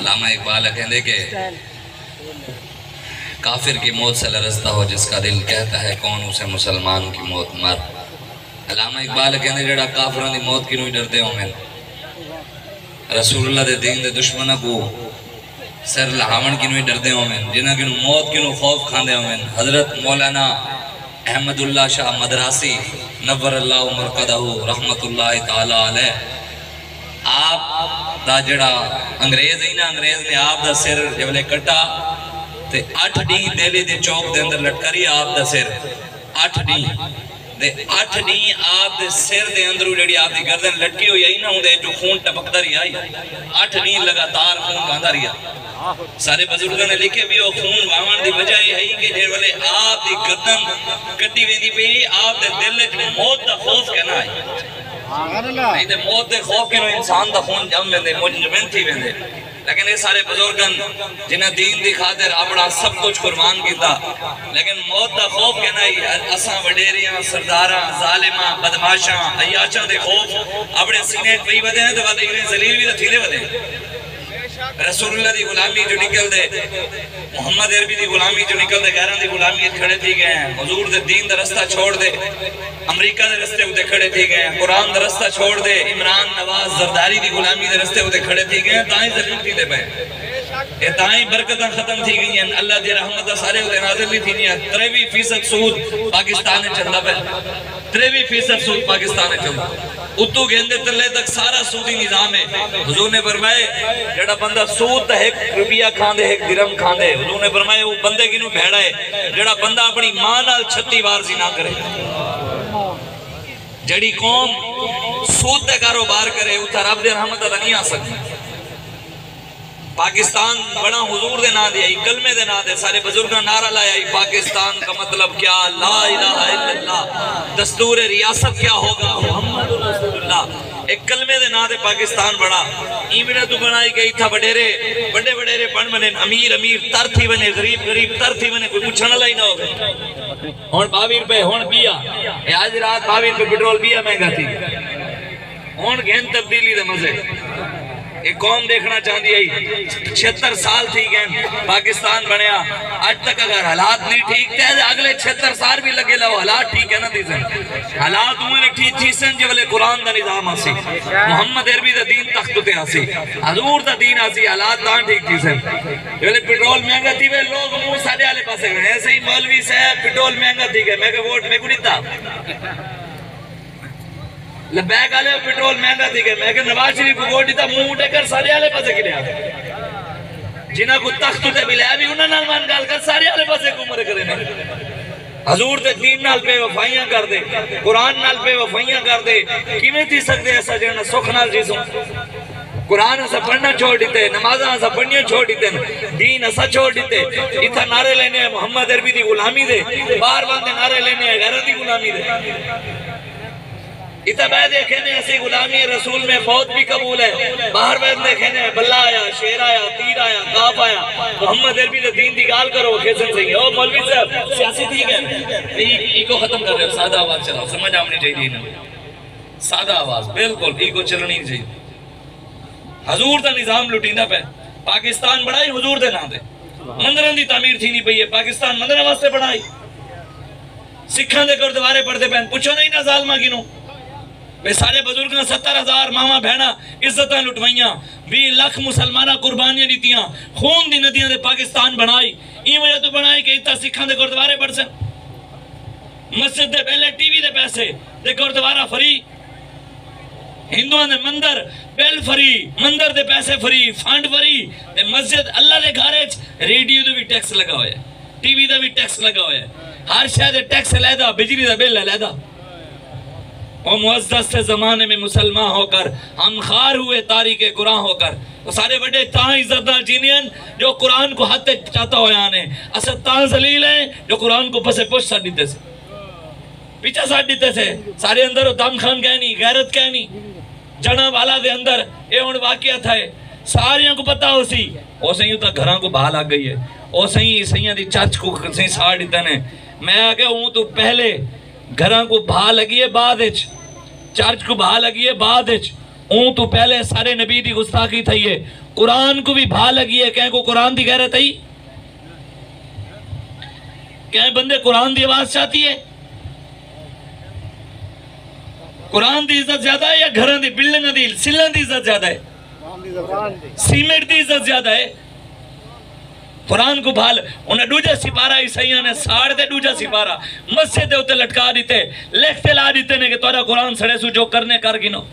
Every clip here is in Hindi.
अलामा इकबाल कहते कि काफिर की मौत से लरसता हो जिसका दिल कहता है, कौन उसे मुसलमान की मौत मर? अलामा इकबाल कहते जड़ा काफिर की मौत की डरते हो मैं रसूलुल्लाह दे दीन दे दुश्मन को सर लहावन की डरते हो मैं जिन्हें कि मौत की खौफ खाते हो मैं हज़रत मौलाना अहमदुल्ला शाह मदरासी नवर अल्लाह उमर कदहू रहमतुल्लाह ताला आप जड़ा अंग्रेज़ ही ना, अंग्रेज़ ने आप दा सिर जबले कटा अठ डी दिल्ली दे चौक दे अंदर लटकरी आप दा सिर। अठ डी अठ डी आप सिर दे अंदर जेडी आप गर्दन लटकी हुई आई ना जो खून टपकदा रही अठ डी लगातार खून बहंदा रहा सारे बुज़ुर्गों ने लिखे भी खून वावन दी वजह ये है कि जे वाले आप दी गर्दन कटी वेंदी पे आप दिल च मौत दा खौफ कहना है ते लेकिन ये सारे बुजुर्गन, जिन्हें दीन की खातिर अपना सब कुछ कुर्बान किया लेकिन मौत का खौफ कहना असा वडेरिया, सरदारा, जालिमा, बदमाशा अयाशा के खौफ, अपने सीने पी हैं तो जलील भी तो थीले रसूलुल्लाह दी गुलामी जो निकल दे मोहम्मद अरबी दी गुलामी जो निकल दे गैरां दी गुलामी खड़े थी गए हैं। हुजूर दे दीन दा रास्ता छोड़ दे, अमेरिका दे रास्ते उते खड़े थी गए हैं। कुरान दा रास्ता छोड़ दे, इमरान नवाज़ जरदारी दी गुलामी दे रास्ते उते खड़े थी गए हैं। ताई जलील थी दे पे ये ताई बरकतां खत्म थी गई हैं। अल्लाह दी रहमत सारे उते नाज़िल नहीं थी नहीं 23% सूद पाकिस्तान में चलदा पे 23% सूद पाकिस्तान में चलदा उतू गेंदे तले तक सारा सूदी निज़ाम है। हुजूर ने फरमाए, जेड़ा बंदा सूद एक रुपया खांदे, एक दिरहम खांदे। हुजूर ने फरमाए, वो बंदे किनु भेड़ा है? जेड़ा बंदा अपनी माँ नाल 36 बार जिना करे। जड़ी कौम सूद दे कारोबार करे दे रहमत नहीं आ सकती पाकिस्तान बड़ा हजूर दे ना दे आई, कलमे दे ना दे, सारे बुज़ुर्ग नारा लाया पाकिस्तान का मतलब क्या? ला इल्लल्लाह। दस्तूर रियासत क्या होगा? एक कलमे दे ना दे पाकिस्तान बड़ा। तू बनाई गई था बड़े बन बने अमीर अमीर, तर थी बने गरीब गरीब, तर थी बने कोई पूछने ना हो 22 रुपए, हुन बिया। आज रात 22 रुपए पेट्रोल बिया महँगा थी। हुन गेन तब्दीली मज़े। एक कौम देखना चाहती है। छिहत्तर साल थी गए, पाकिस्तान बनया। आज तक अगर हालात नहीं ठीक थे अगले छिहत्तर साल भी लगे लो हालात ठीक है ना थी हालात उम्र ठीक थी सन जो वाले कुरान का निज़ाम आसी। मोहम्मद अरबी का दीन तख्त ते आसी। हजूर का दीन आसी, हालात ता ठीक थी सन वाले पेट्रोल महँगा थी वे, लोग मुँह सारे वाले पासे ऐसे ही मौलवी साहब, पेट्रोल महँगा थी गए। मैं वोट मैं को नहीं लबैक वाले पेट्रोल महँगा थी गए मैं नवाज़ शरीफ को वोट दिता, मुँह उठे कर सारे वाले पासे गिरया जिन्हें को तख्त मिलया भी उन्हां नाल मान गल कर, सारे वाले पासे घूम करे हजूर ते दीन नाल पे वफाइयाँ कर दे, कुरान नाल पे वफाइयाँ कर दे। किवें थी सकदे ऐसा जना सुख नाल जीसो कुरान असा पढ़ना छोड़ दीते, नमाजा असा पढ़निया छोड़ दीते दीन असा छोड़ दीते। इथा नारे लेने मोहम्मद अरबी दी गुलामी दे। बार बार नारे लेने गैर दी गुलामी दे। इतना देखे ने, ऐसी गुलामी रसूल में बहुत भी कबूल है। बाहर में देखे ने, बल्ला आया, शेर आया, तीर आया काफ आया। मोहम्मद अरबी ने की गाल करो कैसे सही ओ मौलवी साहब, सियासी ठीक है। इको खत्म कर रहे सादा आवाज़ चलाओ, समझ आनी चाहिए ना। सादा आवाज़, बिल्कुल इको चलनी चाहिए। हजूर का निज़ाम लुटींदा पे। पाकिस्तान ही हजूर दे नाम दे। मंदिरों की तामीर थी नहीं पई है, पाकिस्तान मंदिर वास्ते बनाई सिखा के गुरुद्वारे पढ़ते पैन पूछो नहीं ना जालमा किनू? सारे बुज़ुर्ग ने सत्तर हज़ार मावा भैन इज़्ज़त लुटवाइया भी लख मुसलमान कुर्बानियाँ दी खून दी नदियाँ दे पाकिस्तान बनाई। ई वजह तो बनाई कि इतना सिखा के गुरुद्वारे पढ़ सन मस्जिद दे पहले, टीवी दे पैसे ते गुरुद्वारा फ्री। हिंदुओं ने मंदिर, बिल फ्री, मंदिर दे पैसे फ्री, फंड फ्री। मस्जिद अल्लाह दे घर रेडियो दे भी टैक्स लगा हुआ है टीवी का भी टैक्स लगा हुआ है हर शहर टैक्स लैदा, बिजली दा बिल लैदा। और मुआजत से ज़माने में मुसलमान होकर हम खार हुए तारीख कुरान होकर। तो सारे बड़े जीनियन जो कुरान को हाथ चाहता हो आने असद ता जलील है जो कुरान को फसे पुछ साथ दीते से पीछे साथ दीते से सारे अंदर दम खान कहनी, गैरत कहनी। जना वाला दे अंदर, ये हूँ वाकया था। सारिया को पता हो सी। ओ सही तो घर को बहा लग गई है। ओ सही सही चर्च को सही साड़ दिते ने मैं आ गया हूँ तो पहले घर को बहा लगी है बाद चर्च को बहा लगी है बाद तो पहले सारे नबी की गुस्ताखी थी है कुरान को भी भा लगी है कह को कुरान की गैरत आई? क्या बंदे कुरान की आवाज़ चाहती है? कुरान की इज़्ज़त ज़्यादा है या घर की बिल्डिंग की सिलों की इज़्ज़त ज़्यादा है? सीमेंट की इज़्ज़त ज़्यादा है। कुरान को भाल, उन्हें दूजा सिपारा ईसाइया ने साड़ दे दूजा सिपारा। मस्जिद के उत्ते लटका दिते, लिखते ला दिते ने कि तोरा कुरान सड़े सु जो करने कर गिनो।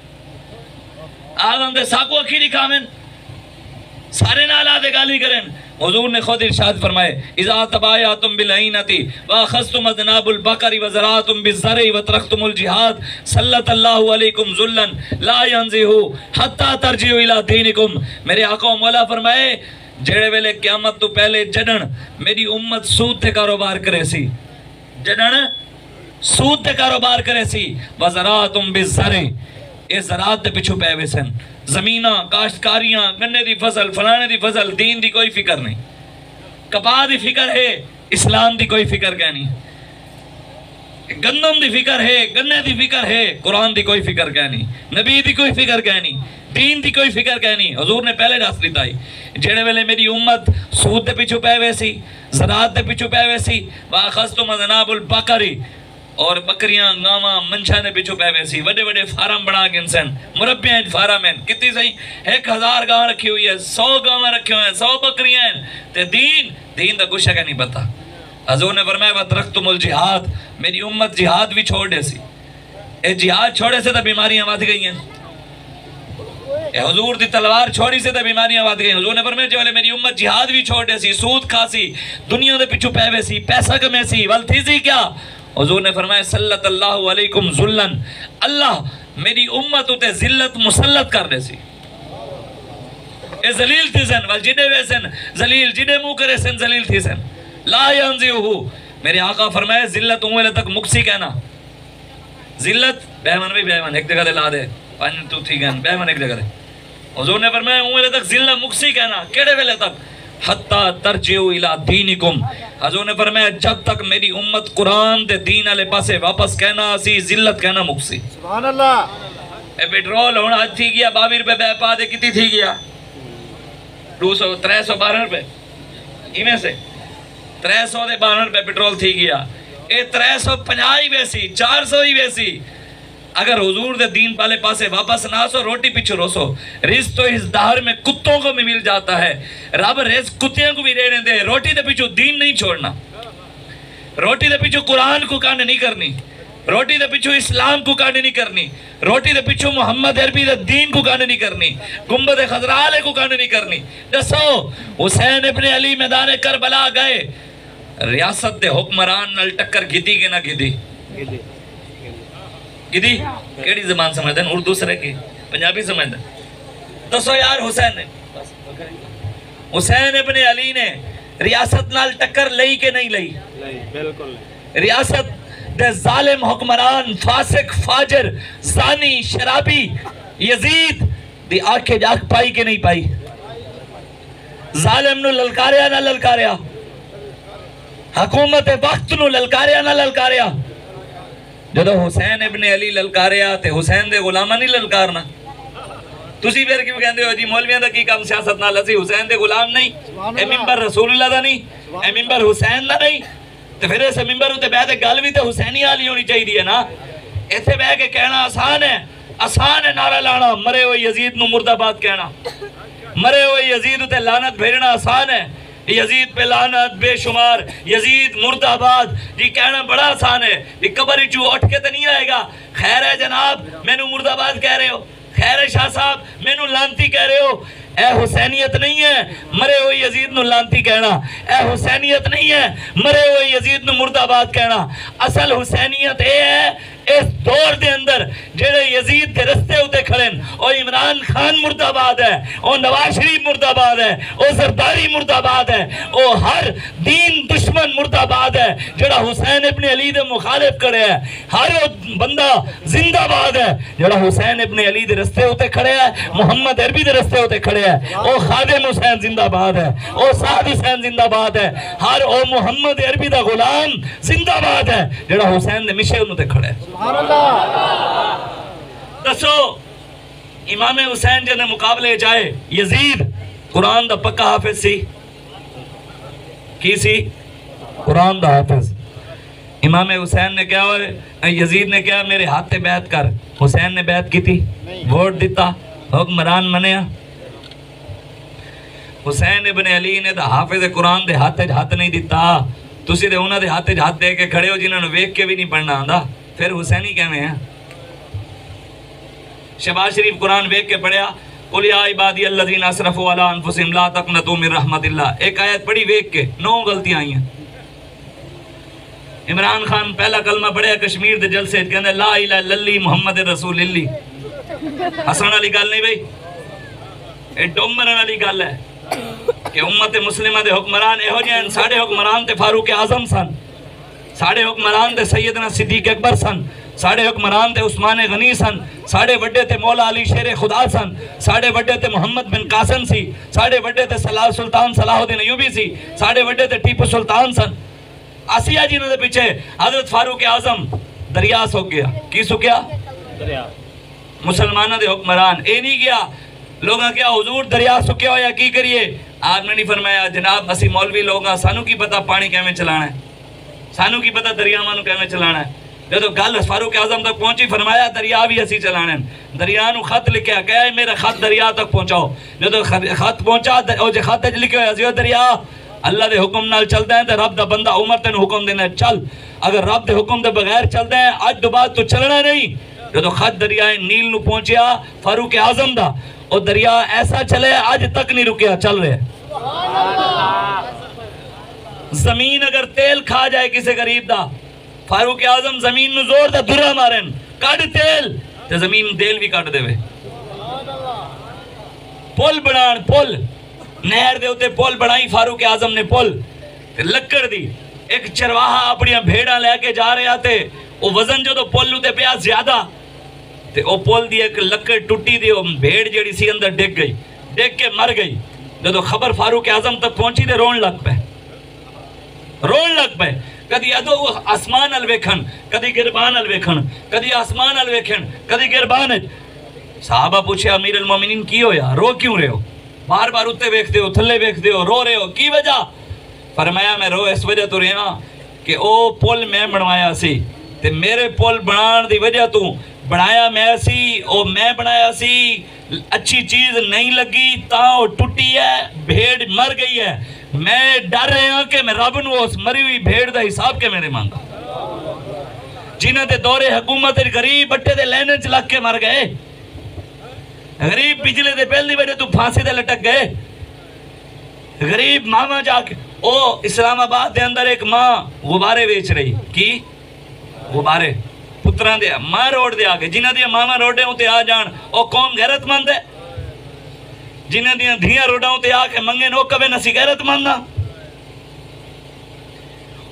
आदम दे साको अखी दिखावें सारे नाला दे गाली करें हुजूर ने खुद इरशाद फरमाए, इजा तबाया तुम बिलईनती व खस्तुम अजनाबुल बकरी व ज़रातुम बिज़रई व तरख्तुमुल जिहाद सल्लल्लाहु अलैकुम जुल्लन, ला यंजिहु हत्ता तरजिउ इला दीनिकुम। मेरे आका मौला फरमाए जेड़े वेले क्यामत तो पहले जडन मेरी उम्मत सूद से कारोबार करे सी। जडन सूद से कारोबार करे सी। वजरा तुम बिजरे ये जरात के पिछू पै वे सन। जमीना, काश्तकारियाँ, गन्ने की फ़सल फलाने की फ़सल, दीन की दी कोई फ़िक्र नहीं। कपाह की फ़िक्र है, इस्लाम की कोई फ़िक्र कह नहीं। गंदम की फ़िक्र है, गन्ने की फ़िक्र है, कुरान की कोई फ़िक्र क्या नहीं नबी की कोई फ़िक्र क्या नहीं दीन की कोई फ़िक्र कह नहीं हजूर ने पहले दस दिता है। जेड़े वेले मेरी उम्मत सूद के पिछू पै वैसी जरात के पिछू पै वैसी वाह खस तो मजनाबुल बकरी, और बकरियाँ, गावा मंछा ने पिछू पै वैसी वडे वडे फार्म बना के सन मुरबिया फार्म हैं। कितनी सही? एक हज़ार गाँव रखी हुई है, सौ गाँव रखे हुए हैं, सौ बकरियाँ हैं। ते दीन दीन का कुछ है नहीं पता। हजूर ने फरमाया, वत रख तुमुल जिहाद, मेरी उम्मत जिहाद भी छोड़ दे सी ए जिहाद छोड़े से तो बीमारियाँ वध गई हैं। हजूर दी तलवार छोड़ी से तो बीमारियाँ वध गई हजूर ने फरमाया, जो मेरी उम्मत जिहाद भी छोड़ दे सी सूद खासी, दुनिया दे पिछू पैवे सी, पैसा कमे सी, वल थी सी क्या? हजूर ने फरमाया सल्लल्लाहु अलैकुम जुल्लन, अल्लाह मेरी उम्मत उते जिल्लत मुसल्लत कर दे सी ए जलील थी सन वल जिडे वे सन जलील जिडे मुँह करे सन जलील थी सन ला मेरे आका फरमाया जिल्लत उंगले तक मुक्सी कहना। जिल्लत बेमन भी बेमन एक जगह ला दे। पानी तू थी गन बेमन एक जगह हजूर ने फरमाया उंगले तक जिल्लत मुक्सी कहना केड़े वेले तक? हत्ता तरजिउ इला दीनिकुम। हजूर ने फरमाया जब तक मेरी उम्मत कुरान दे दीन वाले पासे वापस कहना सी जिल्लत कहना मुक्सी। सुभान अल्लाह ए पेट्रोल हुन आज थी गया 22 रुपए बे पा दे कितनी थी गया? 200 312 रुपए। इवें से? 300 दे 12 रुपए पेट्रोल थी गया। ए 350 ही वैसी 400 ही वैसी। अगर हजूर दे दीन वाले पासे वापस ना सो, रोटी पीछे रोसो। रिज तो इस दहर में कुत्तों को भी मिल जाता है। रब रिज कुत्तियों को भी देने दे रोटी दे पीछे दीन नहीं छोड़ना। रोटी दे पीछे कुरान को कांड नहीं करनी। रोटी दे पीछे इस्लाम को कांड नहीं करनी। रोटी दे पीछे मोहम्मद अरबी दे दीन को कांड नहीं करनी। गुंबद खजराले को कांड नहीं करनी। दसो हुसैन इब्ने अली मैदान करबला गए। रियासत दे हुक्मरान नाल टक्कर गिदी के ना गिदी? गिदी? केड़ी जबान समझदे ने? उर्दू सरे की? पंजाबी समझदे दसो यार हुसैन ने। हुसैन इब्ने अली ने रियासत नाल टक्कर लई के नहीं लई? बिल्कुल रियासत जालिम हुक्मरान फासिक फाजिर जानी शराबी यजीद दी आंखें जाग पाई के नहीं पाई जालिम नु ललकारिया ना ललकारिया ਹਕੂਮਤ ਵਕਤ ਨੂੰ ਲਲਕਾਰਿਆ ਨਾ ਲਲਕਾਰਿਆ ਜਦੋਂ ਹੁਸੈਨ ਇਬਨ ਅਲੀ ਲਲਕਾਰਿਆ ਤੇ ਹੁਸੈਨ ਦੇ ਗੁਲਾਮਾਂ ਨਹੀਂ ਲਲਕਾਰਨਾ ਤੁਸੀਂ ਫਿਰ ਕਿਉਂ ਕਹਿੰਦੇ ਹੋ ਜੀ ਮੌਲਵੀਆਂ ਦਾ ਕੀ ਕੰਮ ਸਿਆਸਤ ਨਾਲ ਅਸੀਂ ਹੁਸੈਨ ਦੇ ਗੁਲਾਮ ਨਹੀਂ ਇਹ ਮਿੰਬਰ ਰਸੂਲullah ਦਾ ਨਹੀਂ ਇਹ ਮਿੰਬਰ ਹੁਸੈਨ ਦਾ ਨਹੀਂ ਤੇ ਫਿਰ ਇਸ ਮਿੰਬਰ ਉੱਤੇ ਬਹਿ ਕੇ ਗੱਲ ਵੀ ਤੇ ਹੁਸੈਨੀ ਵਾਲੀ ਹੋਣੀ ਚਾਹੀਦੀ ਹੈ ਨਾ ਇੱਥੇ ਬਹਿ ਕੇ ਕਹਿਣਾ ਆਸਾਨ ਹੈ ਆਸਾਨ ਹੈ ਨਾਰਾ ਲਾਣਾ ਮਰੇ ਹੋਏ ਯਜ਼ੀਦ ਨੂੰ ਮੁਰਦਾਬਾਦ ਕਹਿਣਾ मरे हुए यजीद उते लानत भेजना आसान है यजीद पे लानत बेशुमार यजीद मुर्दाबाद जी कहना बड़ा आसान है ये कबर चू उठ के तो नहीं आएगा खैर है जनाब मैनू मुर्दाबाद कह रहे हो खैर है शाह साहब, मैनू लांती कह रहे हो। ए हुसैनियत नहीं है, मरे हुए यजीद नु लानती कहना। यह हुसैनियत नहीं है, मरे हुए यजीद मुर्दाबाद कहना। असल हुसैनियत ये इस दौर के अंदर जेड़े यजीद के रस्ते उते खड़े न, ओ इमरान खान मुर्दाबाद है ओ नवाज़ शरीफ मुर्दाबाद है ओ सरदारी मुर्दाबाद है ओ हर दीन दुश्मन मुर्दाबाद है जेड़ा हुसैन इब्ने अली दे मुखालिफ खड़े है हर बंदा जिंदाबाद है जेड़ा हुसैन इब्ने अली दे रस्ते उते खड़े है मोहम्मद अरबी दे रस्ते उते खड़े है ओ खादिम हुसैन जिंदाबाद है ओ साद हुसैन जिंदाबाद है हर ओ मोहम्मद अरबी दा गुलाम जिंदाबाद है जेड़ा हुसैन दे मिशे उते खड़े दसो इमाम हुसैन जे मुकाबले जाए यजीद कुरान का पक्का हाफिज सी। की सी? कुरान का हाफिज। इमाम हुसैन ने क्या और यजीद ने क्या मेरे हाथ से बैत कर। हुसैन ने बैत की थी। वोट दिता। हुक्मरान मनिया हुसैन इबन अली ने तो हाफिज कुरान के हाथ हाथ नहीं दिता तुम तो उन्होंने हाथ हाथ दे के खड़े हो जिन्होंने वेख के भी नहीं पढ़ना आंदा। फिर हुसैनी कहवे हैं? शबाज शरीफ कुरान वेख के पढ़िया कुलियाबादी अल्लादीन अशरफ वाला एक आयत पढ़ी वेख के, नौ गलतियाँ आई हैं। इमरान खान पहला कलमा पढ़िया कश्मीर के जलसे कहते ला इला लल्ली मुहम्मद रसूल लिल्ली हसन वाली गल नहीं बई ये डोमरन वाली गल है कि उम्मत के हुक्मरान यहोजे साढ़े हुक्मरान फारूक आज़म सन। साढ़े हुक्मरान थे सैदना सिद्दीक अकबर सन साढ़े हुक्मरान थे उस्मान गनी सन साढ़े व्डे थे मौला अली शेर खुदा सन साढ़े व्डे थे मोहम्मद बिन कासन सी साढ़े व्डे थे सलाह सुल्तान सलाहुद्दीन यूबी सी साढ़े व्डे थे टीपू सुल्तान सन। आसिया जी ने पीछे हज़रत फारूक आज़म दरिया सुक गया। की सुकया दरिया। मुसलमानों के हुक्मरान। ये नहीं गया। लोग क्या हजूर दरिया सुकया हो करिए? आपने नहीं फरमाया जनाब असी मौलवी लोग सानू की पता पानी कैमें चलाना है? सानू की पता दरियावा कैमें चलाना है? जो गल फारूक आज़म तक पहुँची, फरमाया, दरिया भी असी चलाने दरिया खत लिखा कह, मेरा खत दरिया तक पहुंचाओ। जो तो खत पहुँचा जो खत लिखे हो दरिया। अल्लाह के हुक्म नाल चलता है तो रब का बंदा उम्र तेन हुक्म देना है, चल, अगर रब के हुक्म के बगैर चलता है अज तो बाद तू चलना नहीं। जो तो खत दरिया नील न पहुंचया फारूक आज़म का और दरिया ऐसा चले अज तक नहीं रुकया चल रहा ਜ਼ਮੀਨ ਅਗਰ ਤੇਲ ਖਾ ਜਾਏ ਕਿਸੇ ਗਰੀਬ ਦਾ ਫਾਰੂਕ ਆਜ਼ਮ ਜ਼ਮੀਨ ਨੂੰ ਜ਼ੋਰ ਦਾ ਦੁਰਾ ਮਾਰਨ ਕੱਢ ਤੇਲ ਤੇ ਜ਼ਮੀਨ ਤੇਲ ਵੀ ਕੱਢ ਦੇਵੇ ਪੁਲ ਬਣਾਣ ਪੁਲ ਨਹਿਰ ਦੇ ਉੱਤੇ ਪੁਲ ਬਣਾਈ ਫਾਰੂਕ ਆਜ਼ਮ ਨੇ ਪੁਲ ਤੇ ਲੱਕੜ ਦੀ ਇੱਕ ਚਰਵਾਹਾ ਆਪਣੀਆਂ ਭੇਡਾਂ ਲੈ ਕੇ ਜਾ ਰਿਹਾ ਤੇ ਉਹ ਵਜ਼ਨ ਜਦੋਂ ਪੁਲ ਨੂੰ ਤੇ ਪਿਆ ਜ਼ਿਆਦਾ ਤੇ ਉਹ ਪੁਲ ਦੀ ਇੱਕ ਲੱਕੜ ਟੁੱਟੀ ਦੀ ਉਹ ਭੇਡ ਜਿਹੜੀ ਸੀ ਅੰਦਰ ਡਿੱਗ ਗਈ ਡਿੱਗ ਕੇ ਮਰ ਗਈ ਜਦੋਂ ਖਬਰ ਫਾਰੂਕ ਆਜ਼ਮ ਤੱਕ ਪਹੁੰਚੀ ਤੇ ਰੋਣ ਲੱਗ ਪਏ ਰੋਣ ਲੱਗ ਪਏ। ਕਦੀ ਅਦੋ ਅਸਮਾਨ ਅਲ ਵੇਖਣ, ਕਦੀ ਗਿਰਬਾਨ ਅਲ ਵੇਖਣ, ਕਦੀ ਅਸਮਾਨ ਅਲ ਵੇਖਣ, ਕਦੀ ਗਿਰਬਾਨ ਸਾਹਬਾ ਪੁੱਛਿਆ ਅਮੀਰ ਅਲ ਮੋਮਿਨੀਨ ਕੀ ਹੋਇਆ? ਰੋ ਕਿਉਂ ਰਹੇ ਹੋ? ਬਾਰ ਬਾਰ ਉੱਤੇ ਵੇਖਦੇ ਹੋ, ਥੱਲੇ ਵੇਖਦੇ ਹੋ, ਰੋ ਰਹੇ ਹੋ। ਕੀ ਵਜ੍ਹਾ? ਫਰਮਾਇਆ, ਮੈਂ ਰੋ, ਇਸ ਵਜ੍ਹਾ ਤੋਂ ਰਿਹਾ ਕਿ ਉਹ ਪੁਲ ਮੈਂ ਬਣਵਾਇਆ ਸੀ ਤੇ ਮੇਰੇ ਪੁਲ ਬਣਾਉਣ ਦੀ ਵਜ੍ਹਾ ਤੋਂ ਬਣਾਇਆ ਮੈਂ ਸੀ, ਉਹ ਮੈਂ ਬਣਾਇਆ ਸੀ। ਅੱਛੀ ਚੀਜ਼ ਨਹੀਂ ਲੱਗੀ, ਤਾਂ ਉਹ ਟੁੱਟੀ ਹੈ, ਭੇਡ ਮਰ ਗਈ ਹੈ। ਮੈਂ ਡਰ ਰਿਹਾ ਕਿ ਮੈਂ ਰੱਬ ਨੂੰ ਉਸ ਮਰੀ ਹੋਈ ਭੇਡ ਦਾ ਹਿਸਾਬ ਕਿਵੇਂ ਦੇਵਾਂਗਾ ਜਿਨ੍ਹਾਂ ਦੇ ਦੌਰੇ ਹਕੂਮਤ ਵਿੱਚ ਗਰੀਬ ਬੱਟੇ ਦੇ ਲੈਣੇ ਚ ਲੱਗ ਕੇ ਮਰ ਗਏ ਗਰੀਬ ਬਿਜਲੀ ਦੇ ਬਿੱਲ ਦੀ ਵਜ੍ਹਾ ਤੋਂ ਫਾਂਸੀ ਤੇ ਲਟਕ ਗਏ ਗਰੀਬ ਮਾਮਾ ਜਾ ਕੇ ਉਹ ਇਸਲਾਮਾਬਾਦ ਦੇ ਅੰਦਰ ਇੱਕ ਮਾਂ ਗੁਬਾਰੇ ਵੇਚ ਰਹੀ ਕੀ ਗੁਬਾਰੇ ਪੁੱਤਰਾਂ ਦੇ ਮਾਂ ਰੋਡ ਦੇ ਆ ਕੇ ਜਿਨ੍ਹਾਂ ਦੀਆਂ ਮਾਵਾਂ ਰੋਡੇ ਉਤੇ ਆ ਜਾਣ ਉਹ ਕੌਮ ਗੈਰਤਮੰਦ ਹੈ ਜਿਨ੍ਹਾਂ ਦੀਆਂ ਧੀਆਂ ਰੋਡਾਂ ਉਤੇ ਆ ਕੇ ਮੰਗੇ ਨੋ ਕਵੇ ਨਸੀ ਗੈਰਤਮੰਦ ਆ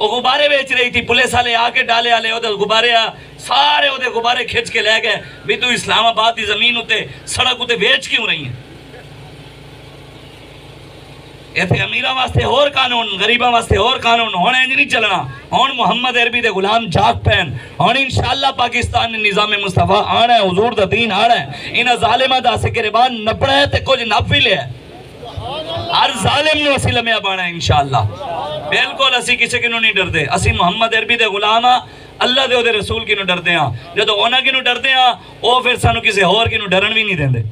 ਉਹ ਗੁਬਾਰੇ ਵੇਚ ਰਹੀ ਥੀ ਪੁਲਿਸ ਵਾਲੇ ਆ ਕੇ ਡਾਲੇ ਵਾਲੇ ਉਹਦੇ ਗੁਬਾਰੇ ਆ ਸਾਰੇ ਉਹਦੇ ਗੁਬਾਰੇ ਖਿੱਚ ਕੇ ਲੈ ਗਏ ਵੀ ਤੂੰ ਇਸਲਾਮਾਬਾਦ ਦੀ ਜ਼ਮੀਨ ਉਤੇ ਸੜਕ ਉਤੇ ਵੇਚ ਕਿਉਂ ਰਹੀ ਹੈ ਇੱਥੇ ਅਮੀਰਾਂ ਵਾਸਤੇ ਹੋਰ ਕਾਨੂੰਨ ਗਰੀਬਾਂ ਵਾਸਤੇ ਹੋਰ ਕਾਨੂੰਨ ਹੁਣ ਇੰਜ ਨਹੀਂ ਚੱਲਣਾ ਹੁਣ ਮੁਹੰਮਦ ਅਰਬੀ ਦੇ ਗੁਲਾਮ ਜਾਗ ਪੈਣ ਹੁਣ ਇਨਸ਼ਾਅੱਲਾ ਪਾਕਿਸਤਾਨ ਨੇ ਨਿਜ਼ਾਮ ਮੁਸਤਫਾ ਆਣਾ ਹੈ ਹਜ਼ੂਰ ਦਾ ਦੀਨ ਆਣਾ ਹੈ ਇਹਨਾਂ ਜ਼ਾਲਿਮਾਂ ਦਾ ਅਸੀਂ ਗਿਰਬਾਨ ਨੱਪਣਾ ਹੈ ਤੇ ਕੁਝ ਨੱਪ ਵੀ ਲਿਆ ਹੈ। ਹਰ ਜ਼ਾਲਿਮ ਨੂੰ ਅਸੀਂ ਲੰਮਿਆ ਬਾਣਾ ਹੈ ਇਨਸ਼ਾਅੱਲਾ ਬਿਲਕੁਲ ਅਸੀਂ ਕਿਸੇ ਕਿਨੂੰ ਨਹੀਂ ਡਰਦੇ ਅਸੀਂ ਮੁਹੰਮਦ ਅਰਬੀ ਦੇ ਗੁਲਾਮ ਆ ਅੱਲਾ ਦੇ ਉਹਦੇ ਰਸੂਲ ਕਿਨੂੰ ਡਰਦੇ ਆ ਜਦੋਂ ਉਹਨਾਂ ਕਿਨੂੰ ਡਰਦੇ ਆ ਉਹ ਫਿਰ ਸਾਨੂੰ ਕਿਸੇ ਹੋਰ ਕਿਨੂੰ ਡਰਨ ਵੀ ਨਹੀਂ ਦਿੰਦੇ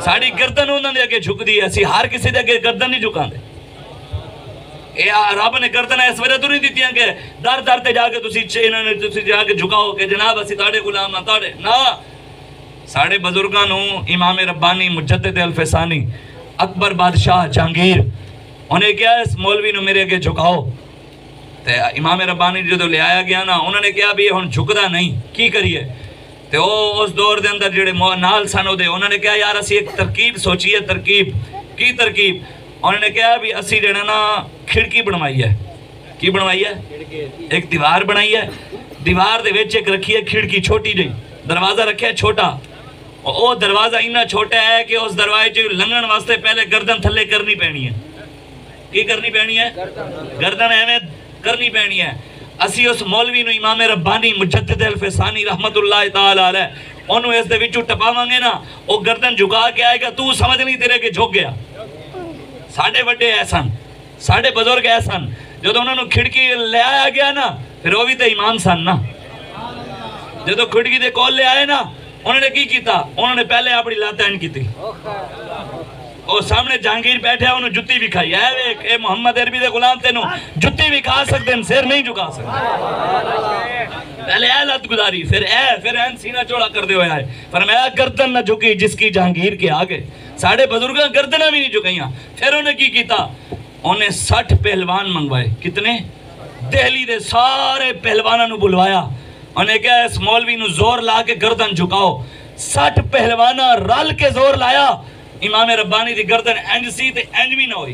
ਸਾਡੀ ਗਰਦਨ ਉਹਨਾਂ ਦੇ ਅੱਗੇ ਝੁਕਦੀ ਹੈ ਅਸੀਂ ਹਰ ਕਿਸੇ ਦੇ ਅੱਗੇ ਗਰਦਨ ਨਹੀਂ ਝੁਕਾਉਂਦੇ ਇਹ ਆ ਰੱਬ ਨੇ ਗਰਦਨ ਇਸ ਵੇਲੇ ਤੋਂ ਨਹੀਂ ਦਿੱਤੀਆਂ ਕਿ ਦਰ ਦਰ ਤੇ ਜਾ ਕੇ ਤੁਸੀਂ ਚ- ਇਹਨਾਂ ਨੇ ਤੁਸੀਂ ਜਾ ਕੇ ਝੁਕਾਓ ਕਿ ਜਨਾਬ ਅਸੀਂ ਤੁਹਾਡੇ ਗੁਲਾਮ ਆ ਤੁਹਾਡੇ ਨਾ ਸਾਡੇ ਬਜ਼ੁਰਗਾਂ ਨੂੰ ਇਮਾਮ ਰੱਬਾਨੀ ਮੁਜੱਦਦ ਅਲਫਸਾਨੀ ਅਕਬਰ ਬਾਦਸ਼ਾਹ ਜਹਾਂਗੀਰ ਉਹਨੇ ਕਿਹਾ ਇਸ ਮੌਲਵੀ ਨੂੰ ਮੇਰੇ ਅੱਗੇ ਝੁਕਾਓ ਤੇ ਇਮਾਮ ਰੱਬਾਨੀ ਜਦੋਂ ਲਿਆਇਆ ਗਿਆ ਨਾ ਉਹਨਾਂ ਨੇ ਕਿਹਾ ਵੀ ਇਹ ਹੁਣ ਝੁਕਦਾ ਨਹੀਂ ਕੀ ਕਰੀਏ ਤੇ ਉਹ ਉਸ ਦੌਰ ਦੇ ਅੰਦਰ ਜਿਹੜੇ ਮੌ- ਨਾਲ ਸਨ ਉਹਦੇ ਉਹਨਾਂ ਨੇ ਕਿਹਾ ਯਾਰ ਅਸੀਂ ਇੱਕ ਤਰਕੀਬ ਸੋਚੀਏ ਤਰਕੀਬ ਕੀ ਤਰਕੀਬ ਉਹਨਾਂ ਨੇ ਕਿਹਾ ਵੀ ਅਸੀਂ ਜਿਹੜਾ ਨਾ ਖਿੜਕੀ ਬਣਵਾਈ ਹੈ ਕੀ ਬਣਵਾਈ ਹੈ ਇੱਕ ਦੀਵਾਰ ਬਣਾਈ ਹੈ ਦੀਵਾਰ ਦੇ ਵਿੱਚ ਇੱਕ ਰੱਖੀ ਹੈ ਖਿੜਕੀ ਛੋਟੀ ਜਿਹੀ ਦਰਵਾਜ਼ਾ ਰੱਖਿਆ ਛੋਟਾ ਉਹ ਉਹ ਦਰਵਾਜ਼ਾ ਇੰਨਾ ਛੋਟਾ ਹੈ ਕਿ ਉਸ ਦਰਵਾਜ਼ੇ 'ਚ ਲੰਘਣ ਵਾਸਤੇ ਪਹਿਲੇ ਗਰਦਨ ਥੱਲੇ ਕਰਨੀ ਪੈਣੀ ਹੈ ਕੀ ਕਰਨੀ ਪੈਣੀ ਹੈ ਗਰਦਨ ਐਵੇਂ ਕਰਨੀ ਪੈਣੀ ਹੈ असि उस मौलवी इमाम रब्बानी मुजदानी रहमत इस टपावे ना वह गर्दन झुका के आएगा, तू समझ नहीं तेरे के झुक गया। साढ़े व्डे ए सन, साढ़े बजुर्ग ए सन जो उन्होंने खिड़की ले आया गया ना, फिर वह भी तो इमाम सन ना। जो तो खिड़की के कोल ले आए ना, उन्होंने की किया उन्होंने पहले अपनी लातैन की थी। ਉਹ ਸਾਹਮਣੇ ਜਹਾਂਗੀਰ ਬੈਠਿਆ ਉਹਨੂੰ ਜੁੱਤੀ ਵਿਖਾਈ ਐ ਵੇਖ ਇਹ ਮੁਹੰਮਦ ਅਰਬੀ ਦੇ ਗੁਲਾਮ ਤੈਨੂੰ ਜੁੱਤੀ ਵਿਖਾ ਸਕਦੇ ਨੇ ਸਿਰ ਨਹੀਂ ਝੁਕਾ ਸਕਦੇ पहले ऐ लत गुजारी फिर ऐ फिर ऐन सीना चौड़ा कर दे आए फरमाया गर्दन न झुकी जिसकी जहांगीर के आगे साढ़े बुजुर्ग गर्दना भी नहीं झुकाइया फिर उन्हें की किया उन्हें 60 पहलवान मंगवाए कितने दिल्ली दे सारे पहलवानों ਨੂੰ बुलवाया उन्हें क्या इस मौलवी ਨੂੰ जोर ला के गर्दन झुकाओ 60 पहलवाना रल के जोर लाया इमाम रब्बानी की गर्दन एंड सी एंड भी ना हो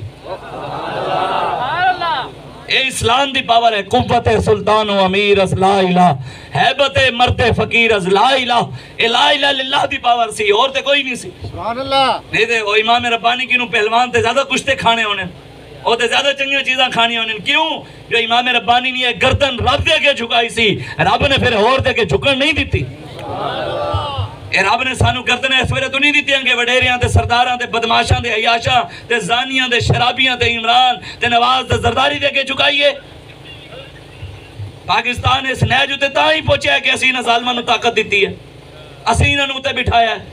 इस्लाम की पावर है कुबत सुल्तान अमीर हैबत मरते फकीर की पावर सी और ते कोई नहीं इमाम रब्बानी की पहलवान ते ज़्यादा कुछ ते खाने होने। और ते ज़्यादा चंगी चीजा खानी होने। क्यों? जो इमाम रब्बानी ने गर्दन रब के झुकाई सी रब ने फिर और झुकन नहीं दी ਇਹ ਰੱਬ ਨੇ ਸਾਨੂੰ ਗਰਦਨ ਇਸ ਵੇਲੇ ਤੋਂ ਨਹੀਂ ਦਿੱਤੀਆਂ ਕਿ ਵਡੇਰਿਆਂ ਤੇ ਸਰਦਾਰਾਂ ਤੇ ਬਦਮਾਸ਼ਾਂ ਦੇ ਅਯਾਸ਼ਾਂ ਤੇ ਜ਼ਾਨੀਆਂ ਦੇ ਸ਼ਰਾਬੀਆਂ ਤੇ ਇਮਰਾਨ ਤੇ ਨਵਾਜ਼ ਤੇ ਜ਼ਰਦਾਰੀ ਦੇ ਅੱਗੇ ਝੁਕਾਈਏ ਪਾਕਿਸਤਾਨ ਇਸ ਨਹਿਜ ਉਤੇ ਤਾਂ ਹੀ ਪਹੁੰਚਿਆ ਕਿ ਅਸੀਂ ਇਹਨਾਂ ਜ਼ਾਲਮਾਂ ਨੂੰ ਤਾਕਤ ਦਿੱਤੀ ਹੈ ਅਸੀਂ ਇਹਨਾਂ ਨੂੰ ਉੱਤੇ ਬਿਠਾਇਆ ਹੈ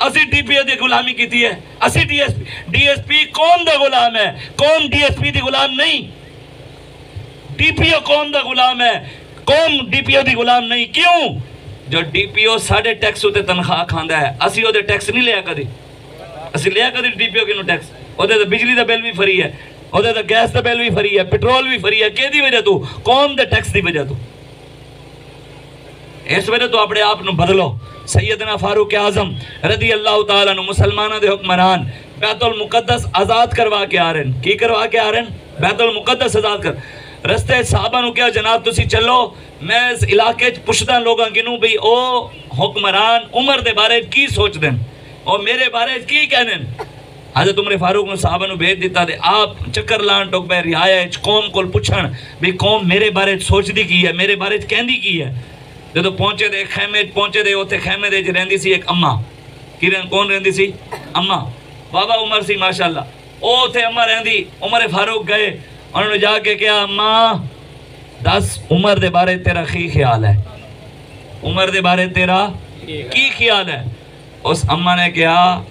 ਅਸੀਂ ਡੀਪੀਓ ਦੀ ਗੁਲਾਮੀ ਕੀਤੀ ਹੈ ਅਸੀਂ ਡੀਐਸਪੀ ਡੀਐਸਪੀ ਕੌਮ ਦਾ ਗੁਲਾਮ ਹੈ ਕੌਮ ਡੀਐਸਪੀ ਦੀ ਗੁਲਾਮ ਨਹੀਂ ਡੀਪੀਓ ਕੌਮ ਦਾ ਗੁਲਾਮ ਹੈ ਕੌਮ ਡੀਪੀਓ ਦੀ ਗੁਲਾਮ ਨਹੀਂ ਕਿਉਂ ਜੋ ਡੀਪੀਓ ਸਾਡੇ ਟੈਕਸ ਉਤੇ ਤਨਖਾਹ ਖਾਂਦਾ ਹੈ ਅਸੀਂ ਉਹਦੇ ਟੈਕਸ ਨਹੀਂ ਲਿਆ ਕਦੀ ਅਸੀਂ ਲਿਆ ਕਦੀ ਡੀਪੀਓ ਕਿਨੂੰ ਟੈਕਸ ਉਹਦੇ ਤਾਂ ਬਿਜਲੀ ਦਾ ਬਿੱਲ ਵੀ ਫਰੀ ਹੈ ਉਹਦੇ ਤਾਂ ਗੈਸ ਦਾ ਬਿੱਲ ਵੀ ਫਰੀ ਹੈ ਪੈਟਰੋਲ ਵੀ ਫਰੀ ਹੈ ਕਿਹਦੀ ਵਜ੍ਹਾ ਤੋਂ ਕੌਮ ਦੇ ਟੈਕਸ ਦੀ ਵਜ੍ਹਾ ਤੋਂ ਇਸ ਵੇਲੇ ਤੋਂ ਆਪਣੇ ਆਪ ਨੂੰ ਬਦਲੋ ਸੈਯਦਨਾ ਫਾਰੂਕ ਆਜ਼ਮ ਰਜ਼ੀ ਅੱਲਾਹ ਤਾਲਾ ਨੂੰ ਮੁਸਲਮਾਨਾਂ ਦੇ ਹੁਕਮਰਾਨ ਬੈਤੁਲ ਮੁਕੱਦਸ ਆਜ਼ਾਦ ਕਰਵਾ ਕੇ ਆ ਰਹੇ ਨੇ ਕੀ ਕਰਵਾ ਕੇ ਆ ਰਹੇ ਨੇ ਬੈਤੁਲ ਮੁਕੱਦਸ ਆਜ਼ਾਦ ਕਰ ਰਸਤੇ ਸਾਹਬਾ ਨੂੰ ਕਿਹਾ ਜਨਾਬ ਤੁਸੀਂ ਚੱਲੋ ਮੈਂ ਇਸ ਇਲਾਕੇ 'ਚ ਪੁੱਛਦਾ ਲੋਕਾਂ ਕਿਨੂੰ ਵੀ ਉਹ ਹੁਕਮਰਾਨ ਉਮਰ ਦੇ ਬਾਰੇ 'ਚ ਕੀ ਸੋਚਦੇ ਨੇ ਉਹ ਮੇਰੇ ਬਾਰੇ 'ਚ ਕੀ ਕਹਿੰਦੇ ਨੇ ਹਜ਼ਰਤ ਉਮਰ ਫਾਰੂਕ ਨੂੰ ਸਾਹਬਾ ਨੂੰ ਭੇਜ ਦਿੱਤਾ ਤੇ ਆਪ ਚੱਕਰ ਲਾਣ ਟੋਕ ਪੈ ਰਿਆਇਆ 'ਚ ਕੌਮ ਕੋਲ ਪੁੱਛਣ ਵੀ ਕੌਮ ਮੇਰੇ ਬਾਰੇ 'ਚ ਸੋਚਦੀ ਕੀ ਹੈ ਮੇਰੇ ਬਾਰੇ 'ਚ ਕਹਿੰਦੀ ਕੀ ਹੈ ਜਦੋਂ ਪਹੁੰਚੇ ਦੇ ਖੈਮੇ 'ਚ ਪਹੁੰਚੇ ਦੇ ਉੱਥੇ ਖੈਮੇ ਦੇ 'ਚ ਰਹਿੰਦੀ ਸੀ ਇੱਕ ਅੰਮਾ ਕਿਰਨ ਕੌਣ ਰਹਿੰਦੀ ਸੀ ਅੰਮਾ ਬਾਬਾ ਉਮਰ ਸੀ ਮਾਸ਼ਾਅੱਲਾ ਉਹ उन्होंने जाके कहा, अम्मा, दस उम्र के बारे तेरा की ख्याल है? उम्र के बारे तेरा की ख्याल है? उस अम्मा ने कहा,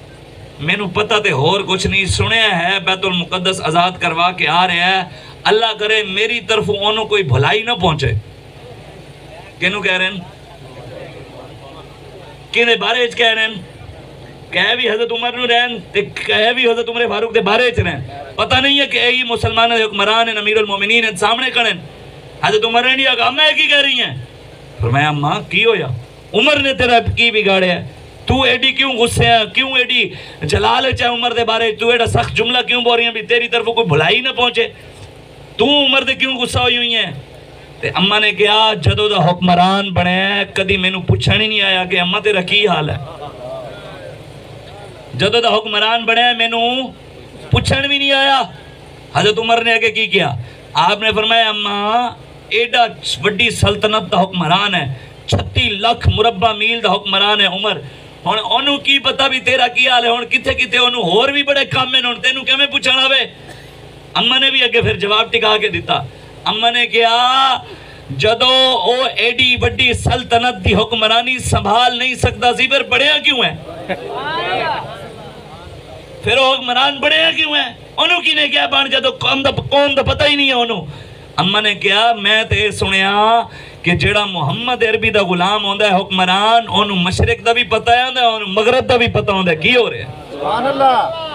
मैनू पता तो होर कुछ नहीं सुनया है, बैतुल मुकदस आज़ाद करवा के आ रहा है। अल्लाह करे मेरी तरफ़ ओनू कोई भलाई ना पहुँचे। किनू कह रहे हैं? कि बारे कह रहे हैं? कह भी हज़रत उमर રહેન कह भी हज़रत उमर फारूक के बारे બારે જ રહેન પતા નહીં કે मुसलमान हुक्मरान है અને અમીરુલ મોમિનીન સામણે हज़रत उमर ने नहीं अम्मा की कह रही है? फरमाया, अम्मा, की होया? उमर ने तेरा की बिगाड़े तू एडी क्यों गुस्से है क्यों एडी जलाल है चाहे उमर के बारे तू एडा सख्त जुमला क्यों बोल रही है? भी तेरी तरफ़ कोई भुलाई ना पहुँचे। तू उमर से क्यों गुस्सा हुई हुई है? ते अम्मा ने कहा, जदों का हुक्मरान बने कभी मैनू पूछण ही नहीं आया कि अम्मा, तेरा की हाल है? ਜਦੋਂ ਦਾ ਹੁਕਮਰਾਨ ਬਣਿਆ ਮੈਨੂੰ ਪੁੱਛਣ ਵੀ ਨਹੀਂ ਆਇਆ ਹਜ਼ਰਤ ਉਮਰ ਨੇ ਅੱਗੇ ਕੀ ਕਿਹਾ ਆਪਨੇ ਫਰਮਾਇਆ ਅੰਮਾ ਐਡਾ ਵੱਡੀ ਸਲਤਨਤ ਦਾ ਹੁਕਮਰਾਨ ਹੈ 36 ਲੱਖ ਮੁਰੱਬਾ ਮੀਲ ਦਾ ਹੁਕਮਰਾਨ ਹੈ ਉਮਰ ਹੁਣ ਉਹਨੂੰ ਕੀ ਪਤਾ ਵੀ ਤੇਰਾ ਕੀ ਹਾਲ ਹੈ ਹੁਣ ਕਿੱਥੇ ਕਿੱਥੇ ਉਹਨੂੰ ਹੋਰ ਵੀ ਬੜੇ ਕੰਮ ਨੇ ਹੁਣ ਤੈਨੂੰ ਕਿਵੇਂ ਪੁੱਛਣ ਆਵੇ ਅੰਮਾ ਨੇ ਵੀ ਅੱਗੇ ਫਿਰ ਜਵਾਬ ਟਿਕਾ ਕੇ ਦਿੱਤਾ ਅੰਮਾ ਨੇ ਕਿਹਾ ਜਦੋਂ ਉਹ ਐਡੀ ਵੱਡੀ ਸਲਤਨਤ ਦੀ ਹੁਕਮਰਾਨੀ ਸੰਭਾਲ ਨਹੀਂ ਸਕਦਾ ਸੀ ਫਿਰ ਬੜਿਆ ਕਿਉਂ ਹੈ ਫਿਰ ਉਹ ਹੁਕਮਰਾਨ ਬੜਿਆ ਕਿਉਂ ਹੈ ਉਹਨੂੰ ਕਿਨੇ ਕਿਹਾ ਬਣ ਜਦੋਂ ਕੌਮ ਦਾ ਕੌਮ ਦਾ ਪਤਾ ਹੀ ਨਹੀਂ ਹੈ ਉਹਨੂੰ ਅੰਮਾ ਨੇ ਕਿਹਾ ਮੈਂ ਤੇ ਇਹ ਸੁਣਿਆ ਕਿ ਜਿਹੜਾ ਮੁਹੰਮਦ ਅਰਬੀ ਦਾ ਗੁਲਾਮ ਹੁੰਦਾ ਹੈ ਹੁਕਮਰਾਨ ਉਹਨੂੰ ਮਸ਼ਰਕ ਦਾ ਵੀ ਪਤਾ ਹੈ ਹੁੰਦਾ ਉਹਨੂੰ ਮਗਰਬ ਦਾ ਵੀ ਪਤਾ ਹੁੰਦਾ ਕੀ ਹੋ ਰਿਹਾ ਹੈ ਸੁਭਾਨ ਅੱਲਾਹ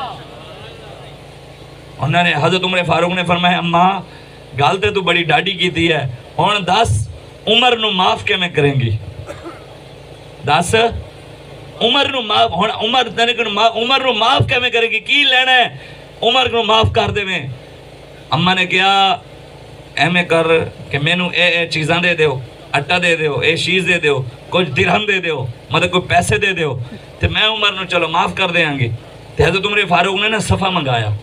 ਉਹਨਾਂ ਨੇ ਹਜ਼ਰਤ ਉਮਰ ਫਾਰੂਕ ਨੇ ਫਰਮਾਇਆ ਅੰਮਾ ਗੱਲ ਤੇ ਤੂੰ ਬੜੀ ਡਾਢੀ ਕੀਤੀ ਹੈ ਹੁਣ ਦੱਸ ਉਮਰ ਨੂੰ ਮਾਫ ਕਿਵੇਂ ਕਰੇਂਗੀ ਦੱਸ ਉਮਰ ਨੂੰ ਮਾਫ, ਹੁਣ ਉਮਰ ਤੇਰੇ ਕੋਲ ਮਾ- ਉਮਰ ਨੂੰ ਮਾਫ ਕਿਵੇਂ ਕਰੇਗੀ? ਕੀ ਲੈਣਾ ਹੈ? ਉਮਰ ਨੂੰ ਮਾਫ ਕਰ ਦੇਵੇਂ। ਅੰਮਾ ਨੇ ਕਿਹਾ, ਐਵੇਂ ਕਰ ਕਿ ਮੈਨੂੰ ਇਹ ਇਹ ਚੀਜ਼ਾਂ ਦੇ ਦਿਓ, ਆਟਾ ਦੇ ਦਿਓ, ਇਹ ਚੀਜ਼ ਦੇ ਦਿਓ, ਕੁਝ ਦਿਰਹਮ ਦੇ ਦਿਓ, ਮਤਲਬ ਕੋਈ ਪੈਸੇ ਦੇ ਦਿਓ, ਤੇ ਮੈਂ ਉਮਰ ਨੂੰ ਚਲੋ ਮਾਫ ਕਰ ਦੇਾਂਗੀ ਤੇ ਹਜ਼ਰਤ ਉਮਰ ਫਾਰੂਕ ਨੇ ਨਾ ਸਫਾ ਮੰਗਾਇਆ।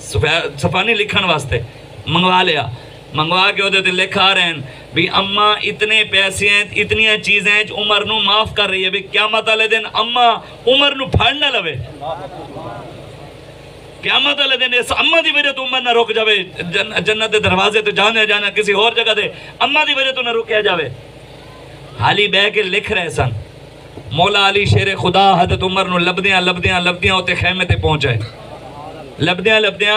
ਸਫਾ ਸਫਾ ਨਹੀਂ ਲਿਖਣ ਵਾਸਤੇ, ਮੰਗਵਾ ਲਿਆ। ਮੰਗਵਾ ਕੇ ਉਹਦੇ ਤੇ ਲਿਖ ਆ ਰਹੇ भी अम्मा इतने पैसे हैं इतनी चीज़ें हैं जो उम्र नु माफ़ कर रही है। भी क्या मतलब मत वाले दिन? अम्मा उम्र नु फड़ ना लवे। क्या मतलब मत वाले दिन? इस अम्मा की वजह तो उम्र ना रुक जाए जन, जन्नत के दरवाजे तो जाने जाना किसी और जगह से अम्मा की वजह तो ना रुकया जाए हाली बह के लिख रहे सन। मौला अली शेरे खुदा हदत उम्र लभद्या लभद्या लभद्या ते खेमे पहुँचाए। लभद्या लभद्या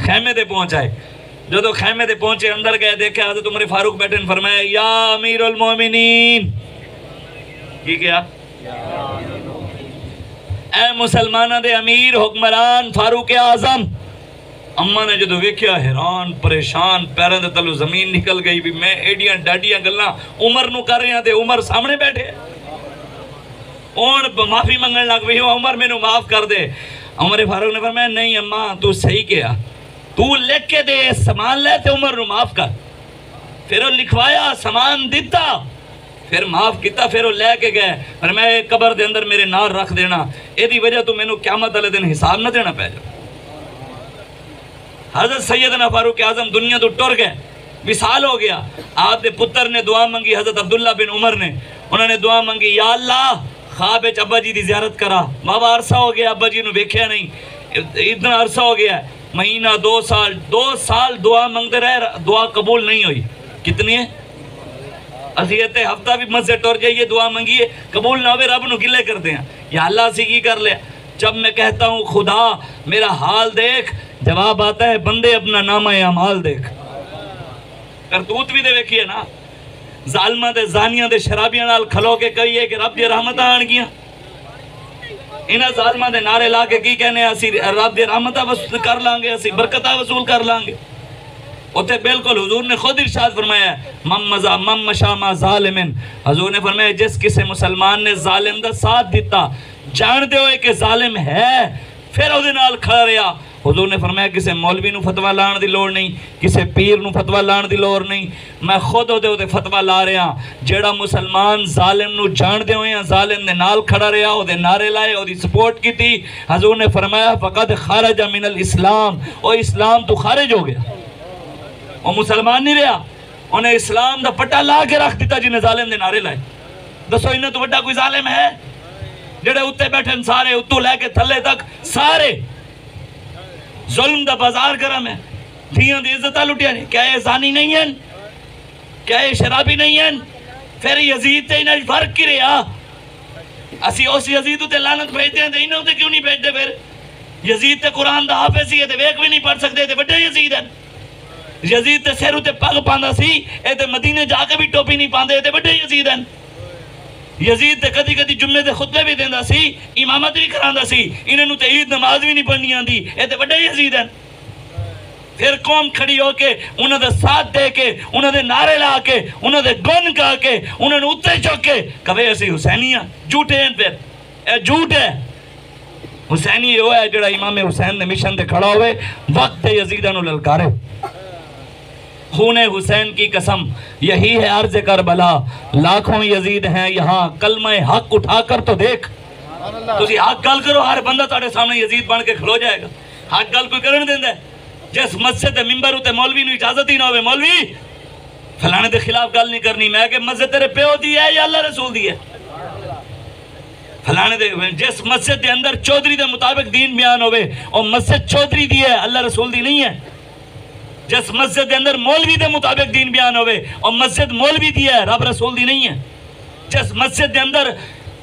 खेमे पहुँचाए। ਜਦੋਂ ਖੈਮੇ ਤੇ ਪਹੁੰਚੇ ਅੰਦਰ ਗਏ ਦੇਖਿਆ ਹਜ਼ਰਤ ਉਮਰ ਫਾਰੂਕ ਬੈਠੇ ਨੇ ਫਰਮਾਇਆ ਯਾ ਅਮੀਰੁਲ ਮੋਮਿਨੀਨ ਕੀ ਕਿਹਾ ਐ ਮੁਸਲਮਾਨਾਂ ਦੇ ਅਮੀਰ ਹੁਕਮਰਾਨ ਫਾਰੂਕ ਆਜ਼ਮ ਅੰਮਾ ਨੇ ਜਦੋਂ ਵੇਖਿਆ ਹੈਰਾਨ ਪਰੇਸ਼ਾਨ ਪੈਰਾਂ ਦੇ ਤਲੂ ਜ਼ਮੀਨ ਨਿਕਲ ਗਈ ਵੀ ਮੈਂ ਏਡੀਆਂ ਡਾਡੀਆਂ ਗੱਲਾਂ ਉਮਰ ਨੂੰ ਕਰ ਰਿਹਾ ਤੇ ਉਮਰ ਸਾਹਮਣੇ ਬੈਠੇ ਹੈ। ਹੁਣ ਮਾਫੀ ਮੰਗਣ ਲੱਗ ਪਈ ਉਹ ਉਮਰ ਮੈਨੂੰ ਮਾਫ ਕਰ ਦੇ ਉਮਰ ਫਾਰੂਕ ਨੇ ਫਰਮਾਇਆ ਨਹੀਂ ਅੰਮਾ ਤੂੰ ਸਹੀ ਕਿਹਾ तू लिख के दे, समान ले ते उमर नु माफ़ कर। फिर लिखवाया, समान दिता फिर माफ़ किया फिर वो लैके गए। पर मैं कबर के अंदर मेरे नाल रख देना। यदि वजह तू मैनू क्यामत वाले दिन हिसाब ना देना पै जाओ हज़रत सैयद ना फारूक आज़म दुनिया तो टुर गए। विशाल हो गया। आपके पुत्र ने दुआ मंगी हज़रत अब्दुल्ला बिन उमर ने। उन्होंने दुआ मंगी, या अल्लाह खाब अब्बा जी की जियारत करा। बाबा अरसा हो गया, अब्बा जी ने वेख्या नहीं। इतना अरसा हो गया महीना, दो साल दो साल दुआ मंगते रहे, दुआ कबूल नहीं हुई। कितनी है? असीयत हफ़्ता भी मत से टोर जाइए, दुआ मंगिए, कबूल ना हो रब न गिले करते हैं या अल्लाह से की कर ले जब मैं कहता हूँ, खुदा, मेरा हाल देख। जवाब आता है, बंदे अपना नामा माल देख। करतूत भी तो देखिए ना। जालमा दे जानिया दे शराबिया खलो के कही है कि रब जी रहमत आन गया। ਇਹਨਾਂ ਜ਼ਾਲਮਾਂ ਦੇ ਨਾਰੇ ਲਾ ਕੇ ਕੀ ਕਹਿੰਦੇ ਆ ਅਸੀਂ ਰੱਬ ਦੀਆਂ ਰਹਿਮਤਾਂ ਵਸੂਲ ਕਰ ਲਾਂਗੇ ਅਸੀਂ ਬਰਕਤਾਂ ਵਸੂਲ ਕਰ ਲਾਂਗੇ उते बिल्कुल हुजूर ने खुद इरशाद फरमाया मम मजा मम मशामा जालिमिन हुजूर ने फरमाया जिस किसी मुसलमान ने जालिम ਦਾ ਸਾਥ ਦਿੱਤਾ ਜਾਣਦੇ ਹੋਏ ਕਿ ਜ਼ਾਲਿਮ ਹੈ ਫਿਰ ਉਹਦੇ ਨਾਲ ਖੜਾ ਰਿਹਾ ਹੁਜ਼ੂਰ ਨੇ ਫਰਮਾਇਆ ਕਿਸੇ ਮੌਲਵੀ ਨੂੰ ਫਤਵਾ ਲਾਣ ਦੀ ਲੋੜ ਨਹੀਂ ਕਿਸੇ ਪੀਰ ਨੂੰ ਫਤਵਾ ਲਾਣ ਦੀ ਲੋੜ ਨਹੀਂ ਮੈਂ ਖੁਦ ਉਹਦੇ ਉਹਦੇ ਫਤਵਾ ਲਾ ਰਿਹਾ ਜਿਹੜਾ ਮੁਸਲਮਾਨ ਜ਼ਾਲਿਮ ਨੂੰ ਜਾਣਦੇ ਹੋਏ ਆ ਜ਼ਾਲਿਮ ਦੇ ਨਾਲ ਖੜਾ ਰਿਹਾ ਉਹਦੇ ਨਾਰੇ ਲਾਏ ਉਹਦੀ ਸਪੋਰਟ ਕੀਤੀ ਹਜ਼ੂਰ ਨੇ ਫਰਮਾਇਆ ਫਕਦ ਖਾਰਜ ਮਿਨਲ ਇਸਲਾਮ ਉਹ ਇਸਲਾਮ ਤੋਂ ਖਾਰਜ ਹੋ ਗਿਆ ਉਹ ਮੁਸਲਮਾਨ ਨਹੀਂ ਰਿਹਾ ਉਹਨੇ ਇਸਲਾਮ ਦਾ ਪੱਟਾ ਲਾ ਕੇ ਰੱਖ ਦਿੱਤਾ ਜਿਹਨੇ ਜ਼ਾਲਿਮ ਦੇ ਨਾਰੇ ਲਾਏ ਦੱਸੋ ਇਹਨਾਂ ਤੋਂ ਵੱਡਾ ਕੋਈ ਜ਼ਾਲਿਮ ਹੈ ਜਿਹੜੇ ਉੱਤੇ ਬੈਠੇ ਨੇ ਸਾਰੇ ਉੱਤੋਂ ਲੈ ਕੇ ਥੱਲੇ ਤੱਕ ਸਾਰੇ ਜ਼ੁਲਮ ਦਾ ਬਾਜ਼ਾਰ ਗਰਮ ਹੈ ਧੀਆਂ ਦੀ ਇੱਜ਼ਤਾਂ ਲੁੱਟੀਆਂ ਨੇ ਕਿਆ ਇਹ ਜ਼ਾਨੀ ਨਹੀਂ ਹਨ ਕਿਆ ਇਹ ਸ਼ਰਾਬੀ ਨਹੀਂ ਹਨ ਫਿਰ ਯਜ਼ੀਦ ਤੇ ਇਹਨਾਂ 'ਚ ਫਰਕ ਕੀ ਰਿਹਾ ਅਸੀਂ ਉਸ ਯਜ਼ੀਦ ਉਤੇ ਲਾਨਤ ਭੇਜਦੇ ਹਾਂ ਤੇ ਇਹਨਾਂ ਉਤੇ ਕਿਉਂ ਨਹੀਂ ਭੇਜਦੇ ਫਿਰ ਯਜ਼ੀਦ ਤੇ ਕੁਰਾਨ ਦਾ ਹਾਫਿਜ਼ ਸੀ ਤੇ ਵੇਖ ਵੀ ਨਹੀਂ ਪੜ ਸਕਦੇ ਤੇ ਵੱਡੇ ਯਜ਼ੀਦ ਹਨ ਯਜ਼ੀਦ ਤੇ ਸਿਰ ਉਤੇ ਪੱਗ ਪਾਉਂਦਾ ਸੀ ਇਹ ਤੇ ਮਦੀਨੇ ਜਾ ਕੇ ਵੀ ਟੋਪੀ ਨਹੀਂ ਪਾਉਂਦੇ ਇਹ ਤੇ ਵੱਡੇ ਯਜ਼ੀਦ ਹਨ यजीद ते कदी कदी जुम्मे दे खुतबे भी देंदा सी, इमामत भी करांदा सी इन्हनु ते ईद नमाज़ भी नहीं पढ़नी आंदी। ए ते बड़े यजीद हैं। फिर कौम खड़ी होके, उन्होंने साथ दे के, उन्होंने नारे ला के, उन्होंने गुन गा के, उन्होंने उत्ते चुक के, कवे असि हुसैनी हाँ झूठे हैं फिर। यह झूठ है। हुसैनी वो है जो इमाम हुसैन ने मिशन से खड़ा हो वक्त यजीदा ललकारे। खून हुसैन की कसम यही है अर्ज करबला लाखों यजीद हैं यहाँ कलमा हक उठाकर तो देख ਤੁਸੀਂ ਹੱਕ ਗੱਲ ਕਰੋ ਹਰ ਬੰਦਾ ਤੁਹਾਡੇ ਸਾਹਮਣੇ ਯਜ਼ੀਦ ਬਣ ਕੇ ਖਲੋ ਜਾਏਗਾ ਹੱਕ ਗੱਲ ਕੋਈ ਕਰਨ ਦਿੰਦਾ ਹੈ? ਜਿਸ ਮਸਜਿਦ ਦੇ ਮਿੰਬਰ ਉਤੇ ਮੌਲਵੀ ਨੂੰ ਇਜਾਜ਼ਤ ਹੀ ਨਾ ਹੋਵੇ ਮੌਲਵੀ ਫਲਾਣੇ ਦੇ ਖਿਲਾਫ ਗੱਲ ਨਹੀਂ ਕਰਨੀ ਮੈਂ ਕਿ ਮਸਜਿਦ ਤੇਰੇ ਪਿਓ ਦੀ ਹੈ ਜਾਂ ਅੱਲਾ ਰਸੂਲ ਦੀ ਹੈ ਫਲਾਣੇ ਦੇ ਜਿਸ ਮਸਜਿਦ ਦੇ ਅੰਦਰ ਚੌਧਰੀ ਦੇ ਮੁਤਾਬਿਕ ਦੀਨ ਬਿਆਨ ਹੋਵੇ ਉਹ ਮਸਜਿਦ ਚੌਧਰੀ ਦੀ ਹੈ ਅੱਲਾ ਰਸੂਲ ਦੀ ਨਹੀਂ ਹੈ जिस मस्जिद के अंदर मौलवी के मुताबिक दीन बयान और मस्जिद मौलवी दी है, रब रसूल दी नहीं है। जिस मस्जिद के अंदर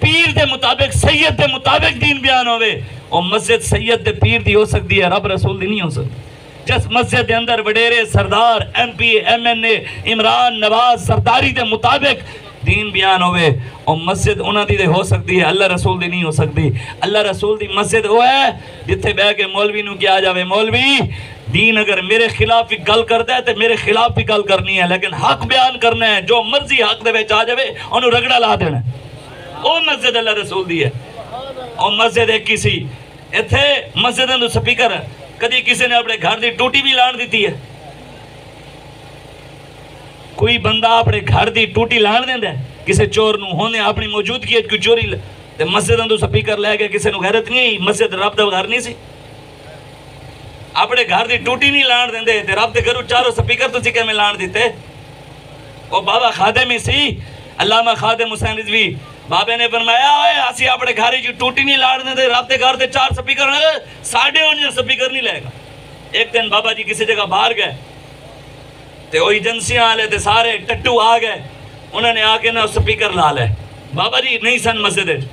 पीर के मुताबिक, सैयद के मुताबिक दीन बयान और मस्जिद सैयद के पीर दी हो सकती है, रब रसूल दी नहीं हो सकती जिस मस्जिद के अंदर वडेरे सरदार, M P, M N A, Imran, Nawaz, सरदारी के मुताबिक दीन बयान और मस्जिद उन्होंने हो सकती है, अल्लाह रसूल दी नहीं हो सकती अल्लाह रसूल दी मस्जिद वो है जिथे बह के मौलवी नु किया जाए मौलवी दीन अगर मेरे खिलाफ भी गल करता है तो मेरे खिलाफ भी गल करनी है लेकिन हक बयान करना है जो मर्जी हक दे विच आ जावे ओनू रगड़ा ला देना है। ਉਹ ਮਸਜਿਦ ਅੱਲਾ ਰਸੂਲ ਦੀ ਹੈ ਉਹ ਮਸਜਿਦ ਇੱਕ ਹੀ ਸੀ ਇੱਥੇ ਮਸਜਿਦਾਂ ਦੇ ਸਪੀਕਰ ਕਦੀ ਕਿਸੇ ਨੇ ਆਪਣੇ ਘਰ ਦੀ ਟੂਟੀ ਵੀ ਲਾਣ ਦਿੱਤੀ ਹੈ ਕੋਈ ਬੰਦਾ ਆਪਣੇ ਘਰ ਦੀ ਟੂਟੀ ਲਾਣ ਦਿੰਦਾ ਹੈ? ਕਿਸੇ ਚੋਰ ਨੂੰ ਹੋਣੇ ਆਪਣੀ ਮੌਜੂਦਗੀ ਵਿੱਚ ਕੋਈ ਚੋਰੀ ਲ- ਤੇ ਮਸਜਿਦਾਂ ਤੋਂ ਸਪੀਕਰ ਲੈ ਕੇ ਕਿਸੇ ਨੂੰ ਗੈਰਤ ਨਹੀਂ ਆਈ ਮਸਜਿਦ ਰੱਬ ਦਾ ਘਰ ਨਹੀਂ ਸੀ ਆਪਣੇ ਘਰ ਦੀ ਟੂਟੀ ਨਹੀਂ ਲਾਣ ਦਿੰਦੇ ਤੇ ਰੱਬ ਦੇ ਘਰੋਂ ਚਾਰੋਂ ਸਪੀਕਰ ਤੁਸੀਂ ਕਿਵੇਂ ਲਾਣ ਦਿੱਤੇ ਉਹ ਬਾਬਾ ਖਾਦਮ ਸੀ अल्लामा खादिम हुसैन रिजवी बाबे ने फरमाया ओए ਅਸੀਂ ਆਪਣੇ ਘਰ ਚ ਟੂਟੀ ਨਹੀਂ ਲਾੜਨੇ ਤੇ ਰੱਬ ਦੇ ਘਰ ਤੇ ਚਾਰ ਸਪੀਕਰ ਨੇ ਸਾਡੇ ਉਹਨਾਂ ਸਪੀਕਰ ਨਹੀਂ ਲੈਗਾ ਇੱਕ ਦਿਨ ਬਾਬਾ ਜੀ ਕਿਸੇ ਜਗ੍ਹਾ ਬਾਹਰ ਗਏ ਤੇ ਉਹ ਏਜੰਸੀਆਂ ਵਾਲੇ ਤੇ ਸਾਰੇ ਟੱਟੂ ਆ ਗਏ ਉਹਨਾਂ ਨੇ ਆ ਕੇ ਨਾ ਸਪੀਕਰ ਲਾ ਲਏ ਬਾਬਾ ਜੀ ਨਹੀਂ ਸਨ ਮਸਜਿਦ ਵਿੱਚ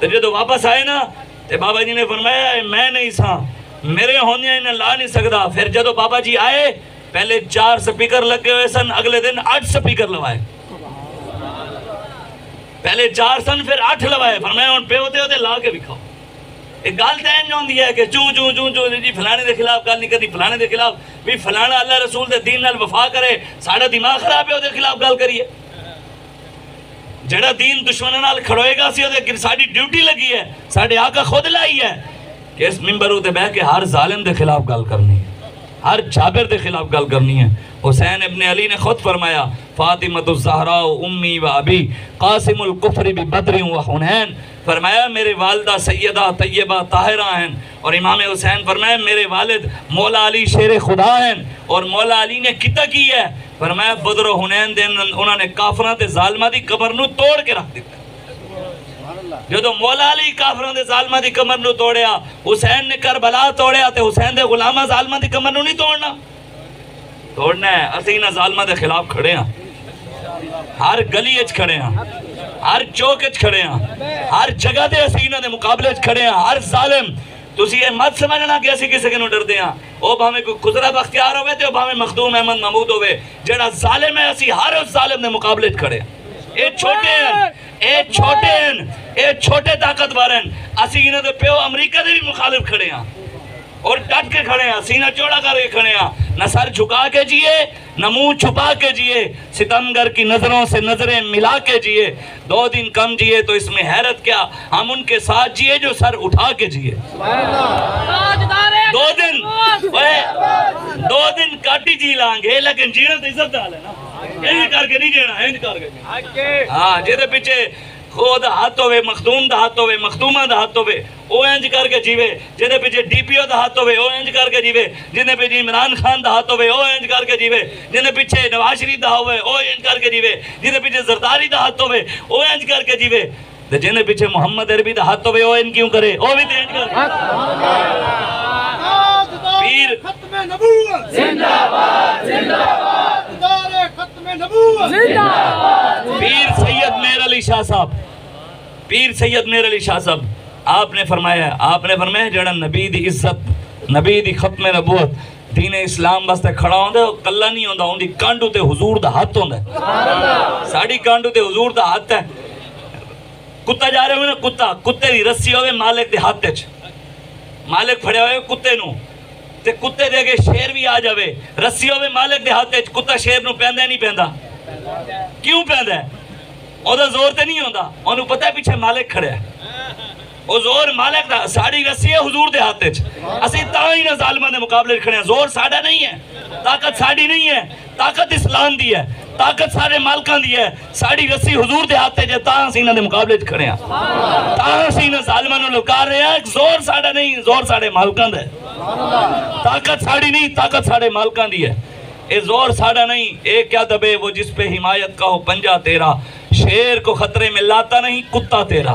ਤੇ ਜਦੋਂ ਵਾਪਸ ਆਏ ਨਾ ਤੇ ਬਾਬਾ ਜੀ ਨੇ ਫਰਮਾਇਆ ਇਹ ਮੈਂ ਨਹੀਂ ਸਾਂ ਮੇਰੇ ਹੁੰਦਿਆਂ ਇਹਨਾਂ ਲਾ ਨਹੀਂ ਸਕਦਾ ਫਿਰ ਜਦੋਂ ਬਾਬਾ ਜੀ ਆਏ ਪਹਿਲੇ ਚਾਰ ਸਪੀਕਰ ਲੱਗੇ ਹੋਏ ਸਨ ਅਗਲੇ ਦਿਨ ਅੱਠ ਸਪੀਕਰ ਲਵਾਏ ਪਹਿਲੇ ਚਾਰ ਸਨ ਫਿਰ ਅੱਠ ਲਵਾਏ ਫਰਮਾਇਆ ਹੁਣ ਪਿਓ ਤੇ ਉਹਦੇ ਲਾ ਕੇ ਵਿਖਾਓ ਇਹ ਗੱਲ ਤਾਂ ਇੰਜ ਹੁੰਦੀ ਹੈ ਕਿ ਚੂ ਚੂ ਚੂ ਚੂ ਜੀ ਫਲਾਣੇ ਦੇ ਖਿਲਾਫ ਗੱਲ ਨਹੀਂ ਕਰਨੀ ਫਲਾਣੇ ਦੇ ਖਿਲਾਫ ਵੀ ਫਲਾਣਾ ਅੱਲਾਹ ਰਸੂਲ ਦੇ ਦੀਨ ਨਾਲ ਵਫਾ ਕਰੇ ਸਾਡਾ ਦਿਮਾਗ ਖਰਾਬ ਹੈ ਉਹਦੇ ਖਿਲਾਫ ਗੱਲ ਕਰੀਏ ਜਿਹੜਾ ਦੀਨ ਦੁਸ਼ਮਣਾਂ ਨਾਲ ਖੜੋਏਗਾ ਸੀ ਉਹਦੇ ਅੱਗੇ ਸਾਡੀ ਡਿਊਟੀ ਲੱਗੀ ਹੈ ਸਾਡੇ ਆਕਾ ਖੁਦ ਲਾਈ ਹੈ ਕਿ ਇਸ ਮਿੰਬਰ ਉਤੇ ਬਹਿ ਕੇ ਹਰ ਜ਼ਾਲਿਮ ਦੇ ਖਿਲਾਫ ਗੱਲ ਕਰਨੀ ਹੈ हर जाबिर के खिलाफ गल करनी है हुसैन इब्न अली ने खुद फरमाया फातिमत जहरा उम्मी व अबी कासिमुल कुफरी भी बदरी व हुनैन फरमाया मेरे वालदा सैयदा तैयबा ताहिरा हैं और इमाम हुसैन फरमाया मेरे वालिद मौला अली शेर खुदा हैं और मौला अली ने किता की है फरमाया बदर हुनैन दिन उन्होंने काफरा ते जालमा दी कबर नु तोड़ के रख दिता ਜਦੋਂ ਮੌਲਾ ਅਲੀ ਕਾਫਰਾਂ ਦੇ ਜ਼ਾਲਮਾਂ ਦੀ ਕਮਰ ਨੂੰ ਤੋੜਿਆ ਹੁਸੈਨ ਨੇ ਕਰਬਲਾ ਤੋੜਿਆ ਤੇ ਹੁਸੈਨ ਦੇ ਗੁਲਾਮਾਂ ਜ਼ਾਲਮਾਂ ਦੀ ਕਮਰ ਨੂੰ ਨਹੀਂ ਤੋੜਨਾ ਤੋੜਨਾ ਹੈ ਅਸੀਂ ਇਹਨਾਂ ਜ਼ਾਲਮਾਂ ਦੇ ਖਿਲਾਫ ਖੜੇ ਹਾਂ ਹਰ ਗਲੀ 'ਚ ਖੜੇ ਹਾਂ ਹਰ ਚੌਕ 'ਚ ਖੜੇ ਹਾਂ ਹਰ ਜਗ੍ਹਾ ਤੇ ਅਸੀਂ ਇਹਨਾਂ ਦੇ ਮੁਕਾਬਲੇ 'ਚ ਖੜੇ ਹਾਂ ਹਰ ਜ਼ਾਲਿਮ ਤੁਸੀਂ ਇਹ ਮਤ ਸਮਝਣਾ ਕਿ ਅਸੀਂ ਕਿਸੇ ਨੂੰ ਡਰਦੇ ਹਾਂ ਉਹ ਭਾਵੇਂ ਕੋਈ ਖੁਜ਼ਰਾ ਬਖਤਿਆਰ ਹੋਵੇ ਤੇ ਉਹ ਭਾਵੇਂ ਮਖਦੂਮ ਅਹਿਮਦ ਮਹਮੂਦ ਹੋਵੇ ਜਿਹੜਾ ਜ਼ਾਲਿਮ ਹੈ ਅਸੀਂ ਹਰ ਉਸ ਜ਼ਾਲਿਮ ਦੇ ਮੁਕਾਬਲੇ 'ਚ ਖੜੇ ਹਾਂ ਇਹ ਛੋਟੇ ਹਨ ਇਹ ਛੋਟੇ ਇਹ ਛੋਟੇ ਤਾਕਤਵਰ ਹਨ। ਅਸੀਂ ਇਹਨਾਂ ਦੇ ਪਿਓ ਅਮਰੀਕਾ ਦੇ ਵੀ ਮੁਖਾਲਿਫ ਖੜੇ ਹਾਂ। और डट के खड़े हैं सीना चौड़ा करके खड़े हैं। न सर झुका के जिए न मुँह छुपा के जिए। सितमगर की नज़रों से नज़रें मिला के जिए। दो दिन कम जिए तो इसमें हैरत क्या? हम उनके साथ जिए जो सर उठा के जिए। दो दिन दो दिन काटी जी लांगे लेकिन जीना तो इज़्ज़त डाले ना। इंज करके नहीं जीना इंज करके। हाँ जिसे पीछे ਖੋਦ ਹੱਥ ਹੋਵੇ ਮਖਦੂਮ ਦਾ ਹੱਥ ਹੋਵੇ ਮਖਦੂਮਾ ਦਾ ਹੱਥ ਹੋਵੇ ਉਹ ਇੰਜ ਕਰਕੇ ਜੀਵੇ ਜਿਹਦੇ ਪਿੱਛੇ ਡੀਪੀਓ ਦਾ ਹੱਥ ਹੋਵੇ ਉਹ ਇੰਜ ਕਰਕੇ ਜੀਵੇ ਜਿਹਦੇ ਪਿੱਛੇ ਇਮਰਾਨ ਖਾਨ ਦਾ ਹੱਥ ਹੋਵੇ ਉਹ ਇੰਜ ਕਰਕੇ ਜੀਵੇ ਜਿਹਦੇ ਪਿੱਛੇ ਨਵਾਜ਼ ਸ਼ਰੀਫ ਦਾ ਹੋਵੇ ਉਹ ਇੰਜ ਕਰਕੇ ਜੀਵੇ ਜਿਹਦੇ ਪਿੱਛੇ ਜ਼ਰਦਾਰੀ ਦਾ ਹੱਥ ਹੋਵੇ ਉਹ ਇੰਜ ਕਰਕੇ ਜੀਵੇ ਤੇ ਜਿਹਦੇ ਪਿੱਛੇ ਮੁਹੰਮਦ ਅਰਬੀ ਦਾ ਹੱਥ ਹੋਵੇ ਉਹ ਇੰਜ ਕਿਉਂ ਕਰੇ ਉਹ ਵੀ ਤੇ ਇੰਜ ਕਰੇ ਪੀਰ ਖਤਮ ਨਬੂਵਤ ਜ਼ਿੰਦਾਬਾਦ ਜ਼ਿੰਦਾਬਾਦ पीर सैयद मेर अली शाह साहब। पीर सैयद मेर अली शाह साहब आपने फरमाया आपने फरमाया जड़ा नबी की इज़्ज़त नबी की खत्म नबूत दीने इस्लाम वास्ते खड़ा होंगे कला नहीं होंदा उनकी कंड उते हजूर का हथ होंदा साडी कंड उते हजूर का हथ है। कुत्ता जा रहे हो ना कुत्ता कुत्ते की रस्सी हो मालिक के हाथ मालिक फड़े हो कुत्ते नु। ਤੇ ਕੁੱਤੇ ਦੇ ਅੱਗੇ ਸ਼ੇਰ ਵੀ ਆ ਜਾਵੇ ਰੱਸੀ ਹੋਵੇ ਮਾਲਕ ਦੇ ਹੱਥ 'ਚ ਕੁੱਤਾ ਸ਼ੇਰ ਨੂੰ ਪੈਂਦਾ ਨਹੀਂ ਪੈਂਦਾ। ਕਿਉਂ ਪੈਂਦਾ? ਉਹਦਾ ਜ਼ੋਰ ਤੇ ਨਹੀਂ ਹੁੰਦਾ ਉਹਨੂੰ ਪਤਾ ਪਿੱਛੇ ਮਾਲਕ ਖੜਿਆ। ਉਹ ਜ਼ੋਰ ਮਾਲਕ ਦਾ ਸਾਡੀ ਰੱਸੀ ਹੈ ਹਜ਼ੂਰ ਦੇ ਹੱਥ 'ਚ ਅਸੀਂ ਤਾਂ ਹੀ ਨਾ ਜ਼ਾਲਮਾਂ ਦੇ ਮੁਕਾਬਲੇ 'ਚ ਖੜੇ ਹਾਂ ਜ਼ੋਰ ਸਾਡਾ ਨਹੀਂ ਹੈ ਤਾਕਤ ਸਾਡੀ ਨਹੀਂ ਹੈ ਤਾਕਤ ਇਸਲਾਮ ਦੀ ਹੈ ਤਾਕਤ ਸਾਰੇ ਮਾਲਕਾਂ ਦੀ ਹੈ ਸਾਡੀ ਰੱਸੀ ਹਜ਼ੂਰ ਦੇ ਹੱਥ 'ਚ ਹੈ, ਤਾਂ ਅਸੀਂ ਇਹਨਾਂ ਦੇ ਮੁਕਾਬਲੇ 'ਚ ਖੜੇ ਹਾਂ ਤਾਂ ਅਸੀਂ ਇਹਨਾਂ ਜ਼ਾਲਮਾਂ ਨੂੰ ਲੁਕਾਰ ਰਹੇ ਹਾਂ ਜ਼ੋਰ ਸਾਡਾ ਨਹੀਂ ਜ਼ੋਰ ਸਾਡੇ ਮਾਲਕਾਂ ਦਾ ਹੈ ताकत साड़ी नहीं ताकत साढ़े मालकां दी है ये जोर साड़ा नहीं ये क्या दबे वो जिस पे हिमायत का हो पंजा तेरा शेर को खतरे में लाता नहीं कुत्ता तेरा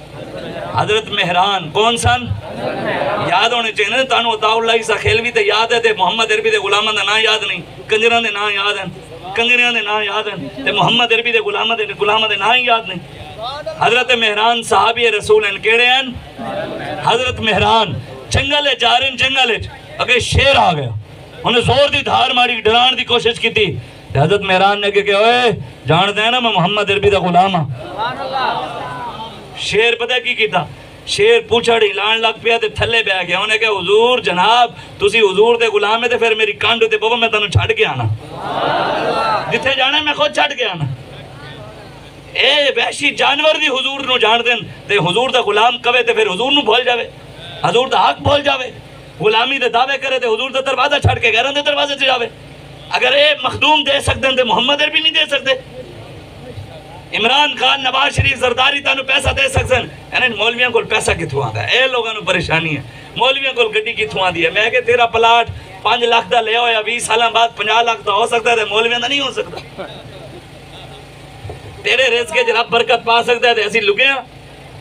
हज़रत मेहरान, कौन सन? याद होने चाहिए ना तुम उताउल्ला ईसा खेलवी तो याद है तो मुहम्मद अरबी के गुलामों का ना याद नहीं। कंजर के ना याद हैं कंजरिया के ना याद हैं तो मुहम्मद अरबी के गुलाम के गुलामों के ना ही याद नहीं। हज़रत मेहरान साहबी रसूल हैं कि हज़रत मेहरान, जंगल है, जा रहे हैं जंगल अगर शेर आ गया। उन्हें ज़ोर की धार मारी, डराने की कोशिश की हज़रत मेहरान ने अगे क्या जानते हैं ना मैं मुहम्मद अरबी का गुलाम हाँ? शेर पता की किया शेर पूछड़ हिलान लग पिया ते बह गया। उन्हें कहा, हजूर, जनाब, तुसी हजूर दे गुलाम है ते फिर मेरी कंड ते बबा मैं तन्नू छड़ के आना। जिथे जाने मैं खुद छड़ के आना। ए वैशी जानवर भी हजूर जान देन, ते गुलाम कवे फिर हजूर भूल जावे। हुजूर हक भूल जाए गुलामी के दावे करे तो हजूर का दरवाज़ा छड़ के गैरां दे दरवाजे च जावे। अगर ये मखदूम दे सकदे ते मुहम्मद भी नहीं दे सकदे। ਇਮਰਾਨ ਖਾਨ ਨਵਾਜ਼ ਸ਼ਰੀਫ ਜ਼ਰਦਾਰੀ ਤੁਹਾਨੂੰ ਪੈਸਾ ਦੇ ਸਕਣ ਇਹਨਾਂ ਮੌਲਵੀਆਂ ਕੋਲ ਪੈਸਾ ਕਿੱਥੋਂ ਆਉਂਦਾ ਇਹ ਲੋਕਾਂ ਨੂੰ ਪਰੇਸ਼ਾਨੀ ਹੈ ਮੌਲਵੀਆਂ ਕੋਲ ਗੱਡੀ ਕਿੱਥੋਂ ਆਉਂਦੀ ਹੈ ਮੈਂ ਕਿ ਤੇਰਾ ਪਲਾਟ 5 ਲੱਖ ਦਾ ਲਿਆ ਹੋਇਆ 20 ਸਾਲਾਂ ਬਾਅਦ 50 ਲੱਖ ਦਾ ਹੋ ਸਕਦਾ ਤੇ ਮੌਲਵੀਆਂ ਦਾ ਨਹੀਂ ਹੋ ਸਕਦਾ ਤੇਰੇ ਰਿਜ਼ਕੇ 'ਚ ਰੱਬ ਬਰਕਤ ਪਾ ਸਕਦਾ ਤੇ ਅਸੀਂ ਲੁਕੇ ਹਾਂ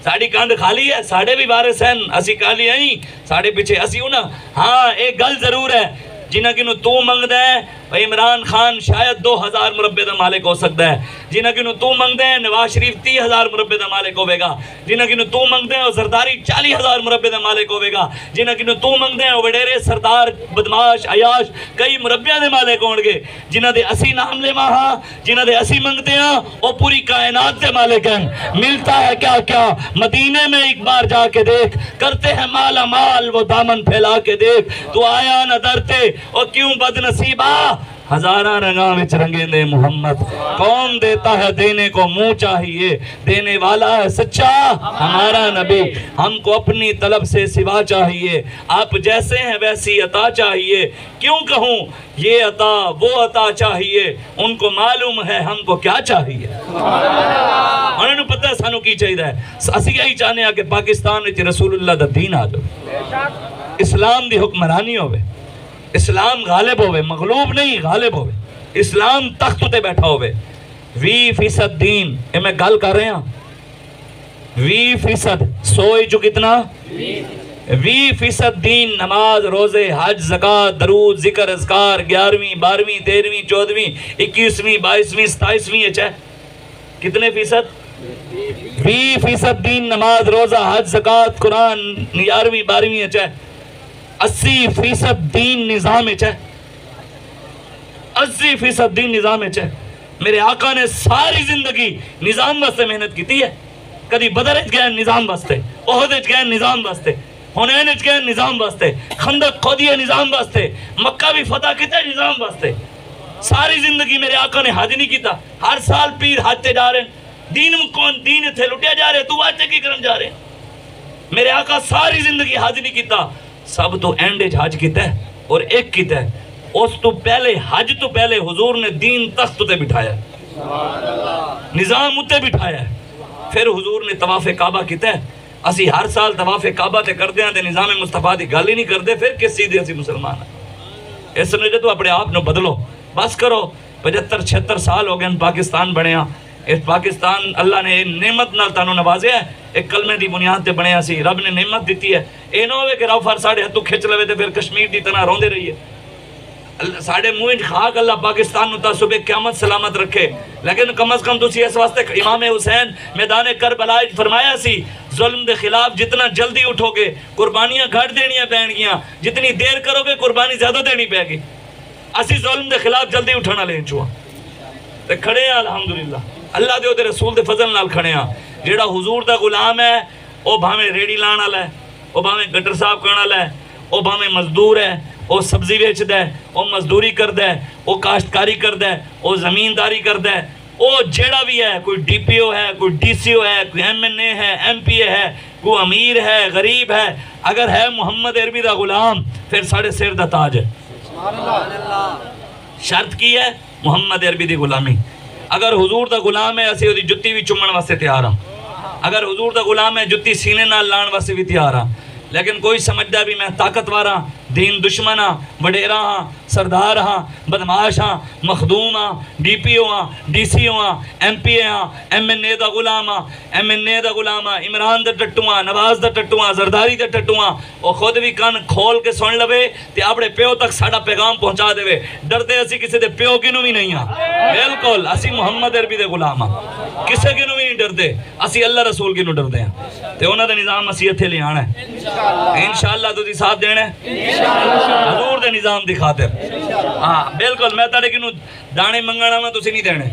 ਸਾਡੀ ਕੰਧ ਖਾਲੀ ਹੈ ਸਾਡੇ ਵੀ ਵਾਰਿਸ ਹਨ ਅਸੀਂ ਕਾਲੀ ਆਈ ਸਾਡੇ ਪਿੱਛੇ ਅਸੀਂ ਉਹਨਾਂ ਹਾਂ ਇਹ ਗੱਲ ਜ਼ਰੂਰ ਹੈ ਜਿਨ੍ਹਾਂ ਕਿ ਤੂੰ ਮੰਗਦਾ ਹੈ भाई इमरान खान शायद दो हज़ार मुरबे का मालिक हो सकता है। जिन्हें कि तू मंगते हैं, नवाज़ शरीफ तीह हज़ार मुरबे का मालिक होगा जिन्हें कि तू मंगते हैं, सरदारी चाली हज़ार मुरबे का मालिक होगा जिन्हें कि तू मंगते हैं वडेरे सरदार, बदमाश, अयाश, कई मुरबिया के मालिक हो गए जिन्हें असी नाम लेव हाँ जिन्हें के असी मंगते हैं वो पूरी कायनात के मालिक हैं। मिलता है क्या क्या मदीने में एक बार जाके देख। करते हैं माला माल वो दामन फैला के देख। तू आया न डरते, और क्यों बदनसीबा? हजारा रंगा में चरंगे दे मोहम्मद। कौन देता है देने को? मुँह चाहिए। देने वाला है सच्चा हमारा नबी। हमको अपनी तलब से सिवा चाहिए। आप जैसे हैं वैसी अता चाहिए। क्यों कहूँ? ये अता, वो अता चाहिए। उनको मालूम है हमको क्या चाहिए। उन्होंने पता है सानू की चाहिए। असं यही चाहते हैं कि पाकिस्तान रसूल का दीन आ जाओ। इस्लाम की हुक्मरानी होवे। इस्लाम गालिब होवे, मगलूब नहीं, गालिब होवे। इस्लाम तख्त उते बैठा होवे। वी फ़ीसद दीन ये मैं गल कर रहा वी फ़ीसद सोई जो कितना वी फ़ीसद दीन, नमाज़, रोज़े, हज, जक़ात, दरूद, ज़िक्र अजकार ग्यारहवीं, बारहवीं, तेरहवीं, चौदहवीं, इक्कीसवीं, बाईसवीं, सताईसवीं है कितने फ़ीसद? वी फ़ीसद दीन, नमाज़, रोजा, हज, जक़ात, कुरान, ग्यारहवीं, बारहवीं है अस्सी फ़ीसद दीन निज़ाम है अस्सी फ़ीसद दीन निज़ाम है मेरे आका ने सारी ज़िंदगी निज़ाम वास्ते मेहनत की है। कभी बदर गए निज़ाम वास्ते ओहद गए निज़ाम वास्ते, हुनैन गए निज़ाम वास्ते खंदक खोदिए निज़ाम वास्ते, मक्का भी फतह किया निज़ाम वास्ते। सारी ज़िंदगी मेरे आका ने हज नहीं किया हर साल पीर ते जा रहे दीन कौन दीन इतने लुटिया जा रहे तू हज की करन जा रहे मेरे आका सारी ज़िंदगी हज नहीं किया सब तो एंड हज किता है और एक किता। है उस तो पहले हज तो पहले हजूर ने दीन तख्त उत्ते बिठाया। निज़ाम उत्ते बिठाया। फिर हजूर ने तवाफे काबा किता। है असि हर साल तवाफे काबा तो करते हैं तो निज़ाम मुस्तफ़ा की गल ही नहीं करते फिर किस चीज़ असं मुसलमान इस समय जो तो अपने आप में बदलो। बस करो, पचहत्तर, छिहत्तर साल हो गए पाकिस्तान बनया ਇਸ ਪਾਕਿਸਤਾਨ ਅੱਲਾ ਨੇ ਇਹ ਨਿਮਤ ਨਾਲ ਤੁਹਾਨੂੰ ਨਵਾਜ਼ਿਆ ਹੈ। ਇਹ ਕਲਮੇ ਦੀ ਬੁਨਿਆਦ ਤੇ ਬਣਿਆ ਸੀ ਰੱਬ ਨੇ ਨਿਮਤ ਦਿੱਤੀ ਹੈ ਇਹ ਨਾ ਹੋਵੇ ਕਿ ਰਫਰ ਸਾਡੇ ਹੱਥੋਂ ਖਿੱਚ ਲਵੇ ਤੇ ਫਿਰ ਕਸ਼ਮੀਰ ਦੀ ਤਰ੍ਹਾਂ ਰੋਂਦੇ ਰਹੀਏ ਅੱਲਾ- ਸਾਡੇ ਮੂੰਹ 'ਚ ਖਾਕ ਅੱਲਾ ਪਾਕਿਸਤਾਨ ਨੂੰ ਤਾਂ ਸੁਬੇ ਕਿਆਮਤ ਸਲਾਮਤ ਰੱਖੇ ਲੇਕਿਨ ਕਮ ਅਜ਼ ਕਮ ਤੁਸੀਂ ਇਸ ਵਾਸਤੇ ਇਮਾਮ ਹੁਸੈਨ ਮੈਦਾਨ ਕਰਬਲਾ 'ਚ ਫਰਮਾਇਆ ਸੀ ਜ਼ੁਲਮ ਦੇ ਖਿਲਾਫ ਜਿਤਨਾ ਜਲਦੀ ਉਠੋਗੇ ਕੁਰਬਾਨੀਆਂ ਘੱਟ ਦੇਣੀਆਂ ਪੈਣਗੀਆਂ ਜਿਤਨੀ ਦੇਰ ਕਰੋਗੇ ਕੁਰਬਾਨੀ ਜ਼ਿਆਦਾ ਦੇਣੀ ਪੈਗੀ ਅਸੀਂ ਜ਼ੁਲਮ ਦੇ ਖਿਲਾਫ ਜਲਦੀ ਉੱਠਣ ਵਾਲੇ ਹਾਂ ਚੁਆ ਤੇ ਖੜੇ ਆ ਅਲਹਮਦੁਲਿਲਾ ਅੱਲਾ ਦੇ ਉਹਦੇ ਰਸੂਲ ਦੇ ਫਜ਼ਲ ਨਾਲ ਖੜੇ ਆ ਜਿਹੜਾ ਹਜ਼ੂਰ ਦਾ ਗੁਲਾਮ ਹੈ ਉਹ ਭਾਵੇਂ ਰੇੜੀ ਲਾਣ ਵਾਲਾ ਹੈ ਉਹ ਭਾਵੇਂ ਗਟਰ ਸਾਫ ਕਰਨ ਵਾਲਾ ਹੈ ਉਹ ਭਾਵੇਂ ਮਜ਼ਦੂਰ ਹੈ ਉਹ ਸਬਜ਼ੀ ਵੇਚਦਾ ਹੈ ਉਹ ਮਜ਼ਦੂਰੀ ਕਰਦਾ ਹੈ ਉਹ ਕਾਸ਼ਤਕਾਰੀ ਕਰਦਾ ਹੈ ਉਹ ਜ਼ਮੀਨਦਾਰੀ ਕਰਦਾ ਹੈ ਉਹ ਜਿਹੜਾ ਵੀ ਹੈ ਕੋਈ ਡੀਪੀਓ ਹੈ ਕੋਈ ਡੀਸੀਓ ਹੈ ਕੋਈ ਐਮਐਨਏ ਹੈ ਐਮਪੀਏ ਹੈ ਕੋਈ ਅਮੀਰ ਹੈ ਗਰੀਬ ਹੈ ਅਗਰ ਹੈ ਮੁਹੰਮਦ ਅਰਬੀ ਦਾ ਗੁਲਾਮ ਫਿਰ ਸਾਡੇ ਸਿਰ ਦਾ ਤਾਜ ਹੈ ਸ਼ਰਤ ਕੀ ਹੈ ਮੁਹੰਮਦ ਅਰਬੀ ਦੀ ਗੁਲਾਮੀ ਅਗਰ ਹਜ਼ੂਰ ਦਾ ਗੁਲਾਮ ਹੈ ਅਸੀਂ ਉਹਦੀ ਜੁੱਤੀ ਵੀ ਚੁੰਮਣ ਵਾਸਤੇ ਤਿਆਰ ਹਾਂ ਅਗਰ ਹਜ਼ੂਰ ਦਾ ਗੁਲਾਮ ਹੈ ਜੁੱਤੀ ਸੀਨੇ ਨਾਲ ਲਾਣ ਵਾਸਤੇ ਵੀ ਤਿਆਰ ਹਾਂ ਲੇਕਿਨ ਕੋਈ ਸਮਝਦਾ ਵੀ ਮੈਂ ਤਾਕਤਵਰ ਹਾਂ दीन दुश्मन हाँ वडेरा हाँ सरदार हाँ बदमाश हाँ मखदूम हाँ डी पी ओ हाँ डी सी ओ हाँ एम पी ए हाँ एम एन ए का गुलाम हाँ एम एन ए का गुलाम हाँ इमरान का टट्टू हाँ नवाज़ का टट्टू हाँ जरदारी का टट्टू हाँ वह खुद भी कन खोल के सुन लवे तो अपने प्यो तक साढ़ा पैगाम पहुँचा देवे। डरते असी किसी के प्यो कि भी नहीं हाँ। बिल्कुल, असी मुहम्मद अरबी के गुलाम हाँ। किसी की भी नहीं डरते असी अल्लाह रसूल कि डरते हैं। हाँ। तो उन्होंने निज़ाम असी इतने लिया है। इन शाला साथ देना है। ਹਜ਼ੂਰ ਦੇ ਨਿਜ਼ਾਮ ਦੀ ਖਾਤਰ ਹਾਂ ਬਿਲਕੁਲ ਮੈਂ ਤੁਹਾਡੇ ਕਿਨੂੰ ਦਾਣੇ ਮੰਗਣ ਆਵਾਂ ਤੁਸੀਂ ਨਹੀਂ ਦੇਣੇ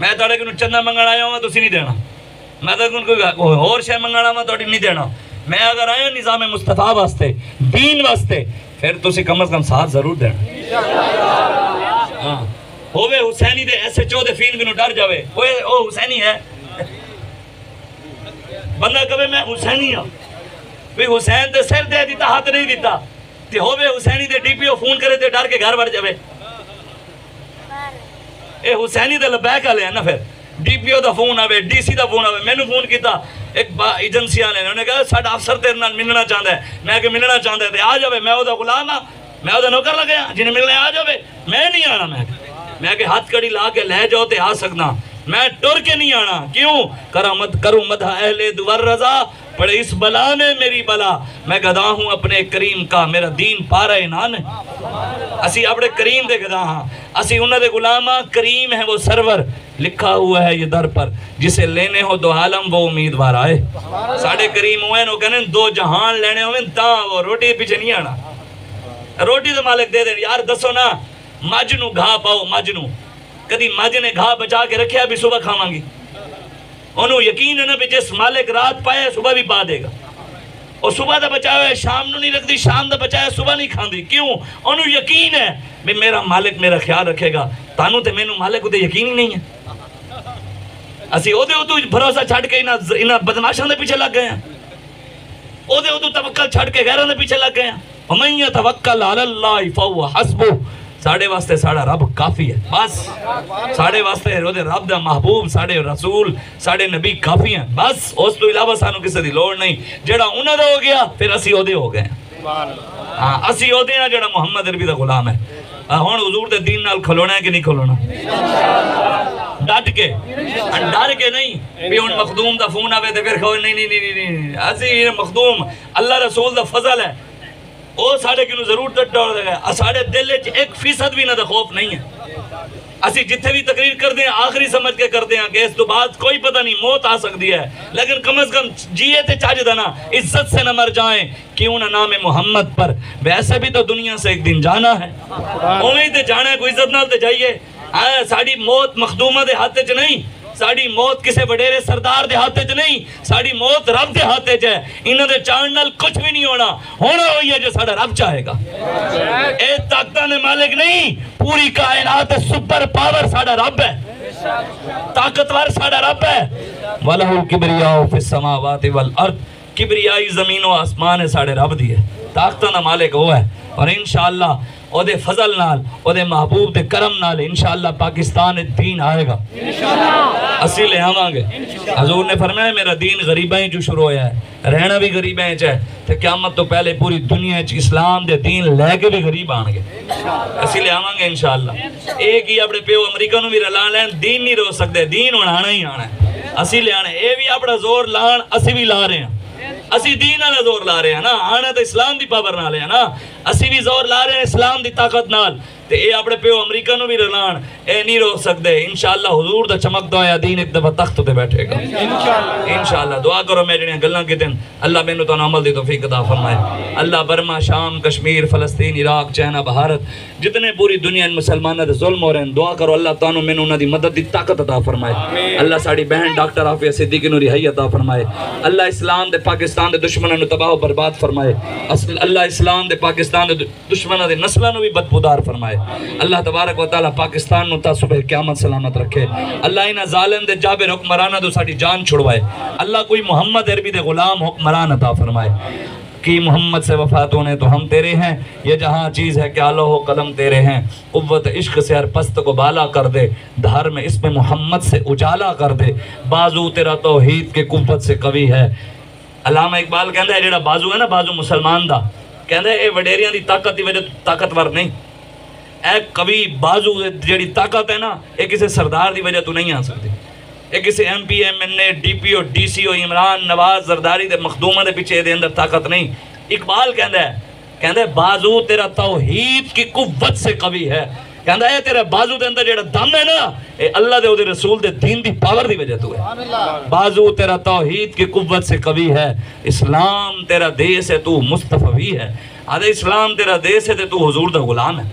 ਮੈਂ ਤੁਹਾਡੇ ਕਿਨੂੰ ਚੰਦਾ ਮੰਗਣ ਆਇਆ ਹਾਂ ਤੁਸੀਂ ਨਹੀਂ ਦੇਣਾ ਮੈਂ ਤਾਂ ਕੋਈ ਕੋਈ ਹੋਰ ਸ਼ੈ ਮੰਗਣ ਆਵਾਂ ਤੁਹਾਡੀ ਨਹੀਂ ਦੇਣਾ ਮੈਂ ਅਗਰ ਆਇਆ ਨਿਜ਼ਾਮ ਮੁਸਤਫਾ ਵਾਸਤੇ ਦੀਨ ਵਾਸਤੇ ਫਿਰ ਤੁਸੀਂ ਕਮ ਅਜ਼ ਕਮ ਸਾਥ ਜ਼ਰੂਰ ਦੇਣਾ ਹਾਂ ਹੋਵੇ ਹੁਸੈਨੀ ਦੇ ਐਸਐਚਓ ਦੇ ਫੀਨ ਮੈਨੂੰ ਡਰ ਜਾਵੇ ਓਏ ਉਹ ਹੁਸੈਨੀ ਹੈ ਬੰਦਾ ਕਵੇ ਮੈਂ ਹੁਸੈਨੀ ਹਾਂ ਵੀ ਹੁਸੈਨ ਦੇ ਸਿਰ ਦੇ ਦਿੱਤਾ ਹੱਥ ਨਹੀਂ ਦਿੱਤਾ ਤੇ ਹੋਵੇ ਹੁਸੈਨੀ ਦੇ ਡੀਪੀਓ ਫੋਨ ਕਰੇ ਤੇ ਡਰ ਕੇ ਘਰ ਵੜ ਜਾਵੇ। ਇਹ ਹੁਸੈਨੀ ਦੇ ਲਬੈਕ ਵਾਲੇ ਆ ਨਾ ਫਿਰ। ਡੀਪੀਓ ਦਾ ਫੋਨ ਆਵੇ, ਡੀਸੀ ਦਾ ਫੋਨ ਆਵੇ, ਮੈਨੂੰ ਫੋਨ ਕੀਤਾ। ਇੱਕ ਏਜੰਸੀ ਵਾਲੇ ਨੇ, ਉਹਨੇ ਕਿਹਾ, ਸਾਡਾ ਅਫਸਰ ਤੇਰੇ ਨਾਲ ਮਿਲਣਾ ਚਾਹੁੰਦਾ ਹੈ। ਮੈਂ ਕਿ ਮਿਲਣਾ ਚਾਹੁੰਦਾ ਤੇ ਆ ਜਾਵੇ, ਮੈਂ ਉਹਦਾ ਗੁਲਾਮ ਆ ਮੈਂ ਉਹਦਾ ਨੌਕਰ ਲੱਗਿਆ। ਜਿਹਨੇ ਮਿਲਣਾ ਆ ਜਾਵੇ। ਮੈਂ ਨਹੀਂ ਆਣਾ ਮੈਂ ਮੈਂ ਕਿ ਹੱਥ ਕੜੀ ਲਾ ਕੇ ਲੈ ਜਾਓ ਤੇ ਆ ਸਕਦਾ। मैं टुर के नहीं आना। क्यों? करा मत करो मत अहले दुवर रजा पड़े इस बला ने मेरी बला। मैं गदा हूँ अपने करीम का, मेरा दीन पारा इनान असि अपने करीम दे गदा हाँ। असि उन्होंने गुलामा करीम है, वो सरवर। लिखा हुआ है ये दर पर। जिसे लेने हो दो आलम, वो उम्मीदवार आए। साढ़े करीम हुए नो कहने दो जहान लेने हो वो रोटी पीछे नहीं आना। रोटी तो मालिक दे दे यार दसो ना मज नू घा पाओ मज नू ਕਦੀ ਮੱਝ ਨੇ ਘਾਹ ਬਚਾ ਕੇ ਰੱਖਿਆ ਵੀ ਸਵੇਰ ਖਾਵਾਂਗੀ ਉਹਨੂੰ ਯਕੀਨ ਹੈ ਨਾ ਵੀ ਜਿਸ ਮਾਲਕ ਰਾਤ ਪਾਏ ਸਵੇਰ ਵੀ ਪਾ ਦੇਗਾ ਉਹ ਸਵੇਰ ਦਾ ਬਚਾਇਆ ਹੋਇਆ ਸ਼ਾਮ ਨੂੰ ਨਹੀਂ ਰੱਖਦੀ ਸ਼ਾਮ ਦਾ ਬਚਾਇਆ ਸਵੇਰ ਨਹੀਂ ਖਾਂਦੀ ਕਿਉਂ ਉਹਨੂੰ ਯਕੀਨ ਹੈ ਵੀ ਮੇਰਾ ਮਾਲਕ ਮੇਰਾ ਖਿਆਲ ਰੱਖੇਗਾ ਤੁਹਾਨੂੰ ਤੇ ਮੈਨੂੰ ਮਾਲਕ ਉਤੇ ਯਕੀਨ ਹੀ ਨਹੀਂ ਹੈ ਅਸੀਂ ਉਹਦੇ ਉਤੇ ਭਰੋਸਾ ਛੱਡ ਕੇ ਇਹਨਾਂ ਇਹਨਾਂ ਬਦਮਾਸ਼ਾਂ ਦੇ ਪਿੱਛੇ ਲੱਗ ਗਏ ਆ ਉਹਦੇ ਉਤੇ ਤਵੱਕਲ ਛੱਡ ਕੇ ਗੈਰਾਂ ਦੇ ਪਿੱਛੇ ਲੱਗ ਗਏ ਆ ਹਮਈਆ ਤਵੱਕਲ ਅਲਾ ਅੱਲਾਹ ਫਹੁਵ ਹਸਬੁ ਸਾਡੇ ਵਾਸਤੇ ਸਾਡਾ ਰੱਬ ਕਾਫੀ ਹੈ ਬਸ ਸਾਡੇ ਵਾਸਤੇ ਉਹਦੇ ਰੱਬ ਦਾ ਮਹਬੂਬ ਸਾਡੇ ਰਸੂਲ ਸਾਡੇ ਨਬੀ ਕਾਫੀ ਹੈ ਬਸ ਉਸ ਤੋਂ ਇਲਾਵਾ ਸਾਨੂੰ ਕਿਸੇ ਦੀ ਲੋੜ ਨਹੀਂ ਜਿਹੜਾ ਉਹਨਾਂ ਦਾ ਹੋ ਗਿਆ ਫਿਰ ਅਸੀਂ ਉਹਦੇ ਹੋ ਗਏ ਹਾਂ ਅਸੀਂ ਉਹਦੇ ਆ ਜਿਹੜਾ ਮੁਹੰਮਦ ਅਰਬੀ ਦਾ ਗੁਲਾਮ ਹੈ ਆਹ ਹੁਣ ਹਜ਼ੂਰ ਦੇ ਦੀਨ ਨਾਲ ਖਲੋਣਾ ਹੈ ਕਿ ਨਹੀਂ ਖਲੋਣਾ ਡਟ ਕੇ ਅਨ ਡਰ ਕੇ ਨਹੀਂ ਵੀ ਹੁਣ ਮਖਦੂਮ ਦਾ ਫੋਨ ਆਵੇ ਤੇ ਫਿਰ ਕਹੋ ਨਹੀਂ ਨਹੀਂ ਨਹੀਂ ਨਹੀਂ ਨਹੀਂ ਅਸੀਂ ਇਹ ਮਖਦੂਮ ਅੱਲਾ ਰਸੂਲ ਦਾ ਫਜ਼ਲ ਹੈ ਉਹ ਸਾਡੇ ਕਿਨੂੰ ਜ਼ਰੂਰ ਡਰ ਦੇਗਾ ਸਾਡੇ ਦਿਲ 'ਚ 1% ਵੀ ਨਾ ਦਾ ਖੌਫ ਨਹੀਂ ਹੈ ਅਸੀਂ ਜਿੱਥੇ ਵੀ ਤਕਰੀਰ ਕਰਦੇ ਹਾਂ ਆਖਰੀ ਸਮਝ ਕੇ ਕਰਦੇ ਹਾਂ कि इस तो बाद कोई पता नहीं मौत आ सकती है लेकिन कम से कम जिए थे चाहे ना इज्जत से न मर जाएं क्यों ना नाम मोहम्मद पर वैसे भी तो दुनिया से एक दिन जाना है उवें ही ते जाना है कोई इज्जत नाल ते जाइए हाँ साड़ी मौत मखदूमा दे हाथ च नहीं ਸਾਡੀ ਮੌਤ ਕਿਸੇ ਵਡੇਰੇ ਸਰਦਾਰ ਦੇ ਹੱਥ 'ਚ ਨਹੀਂ ਸਾਡੀ ਮੌਤ ਰੱਬ ਦੇ ਹੱਥ 'ਚ ਹੈ ਇਹਨਾਂ ਦੇ ਚਾਹਣ ਨਾਲ ਕੁਝ ਵੀ ਨਹੀਂ ਹੋਣਾ ਹੋਣਾ ਹੋਈ ਹੈ ਜੋ ਸਾਡਾ ਰੱਬ ਚਾਹੇਗਾ ਇਹ ਤਾਕਤਾਂ ਦੇ ਮਾਲਕ ਨਹੀਂ ਪੂਰੀ ਕਾਇਨਾਤ ਦੇ ਸੁਪਰ ਪਾਵਰ ਸਾਡਾ ਰੱਬ ਹੈ ਤਾਕਤਵਰ ਸਾਡਾ ਰੱਬ ਹੈ ਵਲਹੁ ਕਿਬਰਿਯਾਉ ਫਿਸ ਸਮਾਵਾਤੀ ਵਲ ਅਰਦ ਕਿਬਰਿਆਈ ਜ਼ਮੀਨ ਔ ਆਸਮਾਨ ਹੈ ਸਾਡੇ ਰੱਬ ਦੀ ਹੈ ਤਾਕਤਾਂ ਦਾ ਮਾਲਕ ਉਹ ਹੈ ਔਰ ਇਨਸ਼ਾਅੱਲਾ ਉਹਦੇ ਫਜ਼ਲ ਨਾਲ ਉਹਦੇ ਮਹਬੂਬ ਦੇ ਕਰਮ ਨਾਲ ਇਨਸ਼ਾਅੱਲਾ ਪਾਕਿਸਤਾਨ ਵਿੱਚ ਦੀਨ ਆਏਗਾ ਅਸੀਂ ਲੈ ਆਵਾਂਗੇ ਹਜ਼ੂਰ ਨੇ ਫਰਮਾਇਆ ਮੇਰਾ ਦੀਨ ਗਰੀਬਾਂ ਹੀ ਚੋਂ ਸ਼ੁਰੂ ਹੋਇਆ ਹੈ ਰਹਿਣਾ ਵੀ ਗਰੀਬਾਂ 'ਚ ਹੈ ਤੇ ਕਿਆਮਤ ਤੋਂ ਪਹਿਲੇ ਪੂਰੀ ਦੁਨੀਆ 'ਚ ਇਸਲਾਮ ਦੇ ਦੀਨ ਲੈ ਕੇ ਵੀ ਗਰੀਬ ਆਣਗੇ ਅਸੀਂ ਲੈ ਆਵਾਂਗੇ ਇਨਸ਼ਾਅੱਲਾ ਇਹ ਕੀ ਆਪਣੇ ਪਿਓ ਅਮਰੀਕਾ ਨੂੰ ਵੀ ਰਲਾ ਲੈਣ ਦੀਨ ਨਹੀਂ ਰੋ ਸਕਦੇ ਦੀਨ ਹੁਣ ਆਣਾ ਹੀ ਆਣਾ ਹੈ। ਅਸੀਂ ਲਿਆਣਾ ਇਹ ਵੀ ਆਪਣਾ ਜ਼ੋਰ ਲਾਣ ਅਸੀਂ ਵੀ ਲਾ ਰਹੇ ਹਾਂ ਅਸੀਂ ਦੀਨ ਨਾਲ ਜ਼ੋਰ ਲਾ ਰਹੇ ਹਾਂ ਨਾ ਆਣਾ ਤਾਂ ਇਸਲਾਮ ਦੀ ਪਾਵਰ ਨਾਲ ਹੈ ਨਾ ਅਸੀਂ ਵੀ ਜ਼ੋਰ ਲਾ ਰਹੇ ਹਾਂ ਇਸਲਾਮ ਦੀ ਤਾਕਤ ਨਾਲ तो ये अपने प्यो अमरीका भी रला नहीं रोक सकते इनशाला हजूर का चमकदा आया दीन एक दफ़ा तख्त उत्ते बैठेगा। इनशाला दुआ करो मैं जी गल कि अल्लाह मैंने तो अमल की तोफीक अदा फरमाए। अल्लाह वर्मा शाम कश्मीर फलस्तीन इराक चाइना भारत जितने पूरी दुनिया मुसलमान के जुल्म हो रहे हैं दुआ करो अल्लाह तुम मैंने उन्होंने मदद की ताकत अदा फरमाए। अल्लाह साड़ी बहन डॉक्टर आफिया सिद्दीकी रिहाई अदा फरमाए। अल्लाह इस्लाम के पाकिस्तान के दुश्मनों तबाह बर्बाद फरमाए। अल्लाह इस्लाम के पाकिस्तान के दुश्मनों के नस्लों भी बदबुदार फरमाए। ਪਾਕਿਸਤਾਨ ਦੇ ਦੁ- ਦੁਸ਼ਮਣਾਂ ਦੇ ਨਸਲਾਂ ਨੂੰ ਵੀ ਬਦਬੂਦਾਰ ਫਰਮਾਏ ਅੱਲਾਹ ਤਬਾਰਕ व ਤਾਲਾ ਪਾਕਿਸਤਾਨ ਨੂੰ ਤਾਂ ਸੁਬਹ ਕਿਆਮਤ ਸਲਾਮਤ ਰੱਖੇ ਅੱਲਾਹ ਇਹਨਾਂ ਜ਼ਾਲਿਮ ਦੇ ਜਾਬਰ ਹੁਕਮਰਾਨਾਂ ਤੋਂ ਸਾਡੀ ਜਾਨ ਛੁਡਵਾਏ ਅੱਲਾਹ कोई मोहम्मद अरबी दे गुलाम हुक्मरान अता फरमाए कि मोहम्मद से वफात होने तो हम तेरे हैं ये जहाँ चीज़ है कि आलो हो कलम तेरे हैं कुव्वत इश्क से हर पस्त को बाला कर दे धर्म इसमें मोहम्मद से उजाला कर दे बाजू तेरा तौहीद के कुव्वत से कवि है ਅਲਾਮਾ ਇਕਬਾਲ ਕਹਿੰਦਾ ਇਹ ਜਿਹੜਾ ਬਾਜ਼ੂ ਹੈ ਨਾ ਬਾਜ਼ੂ ਮੁਸਲਮਾਨ ਦਾ ਕਹਿੰਦਾ ਇਹ ਵਡੇਰਿਆਂ ਦੀ ਤਾਕਤ ਦੀ ਵਜ੍ਹਾ ਤੋਂ ਤਾਕਤਵਰ ਨਹੀਂ ए कवि बाजू जी ताकत है ना ये किसी सरदार की वजह तू नहीं आ सकती एक किसी M P M N A D P O D C O, Imran Nawaz Zardari के मखदूम के पिछे ये अंदर ताकत नहीं। इकबाल कहता है बाजू तेरा तौहीद की कुवत से कवि है। कहता है तेरा बाजू के अंदर जो दम है ना ये अल्लाह के रसूल के दीन की पावर की वजह तू है। बाजू तेरा तौहीद की कुवत से कवि है। इस्लाम तेरा देश है, तू मुस्तफवी है। अरे इस्लाम तेरा देश है तो तू हजूर का गुलाम है।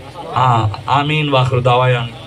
ആമീൻ വാഹൃദാവയാണ്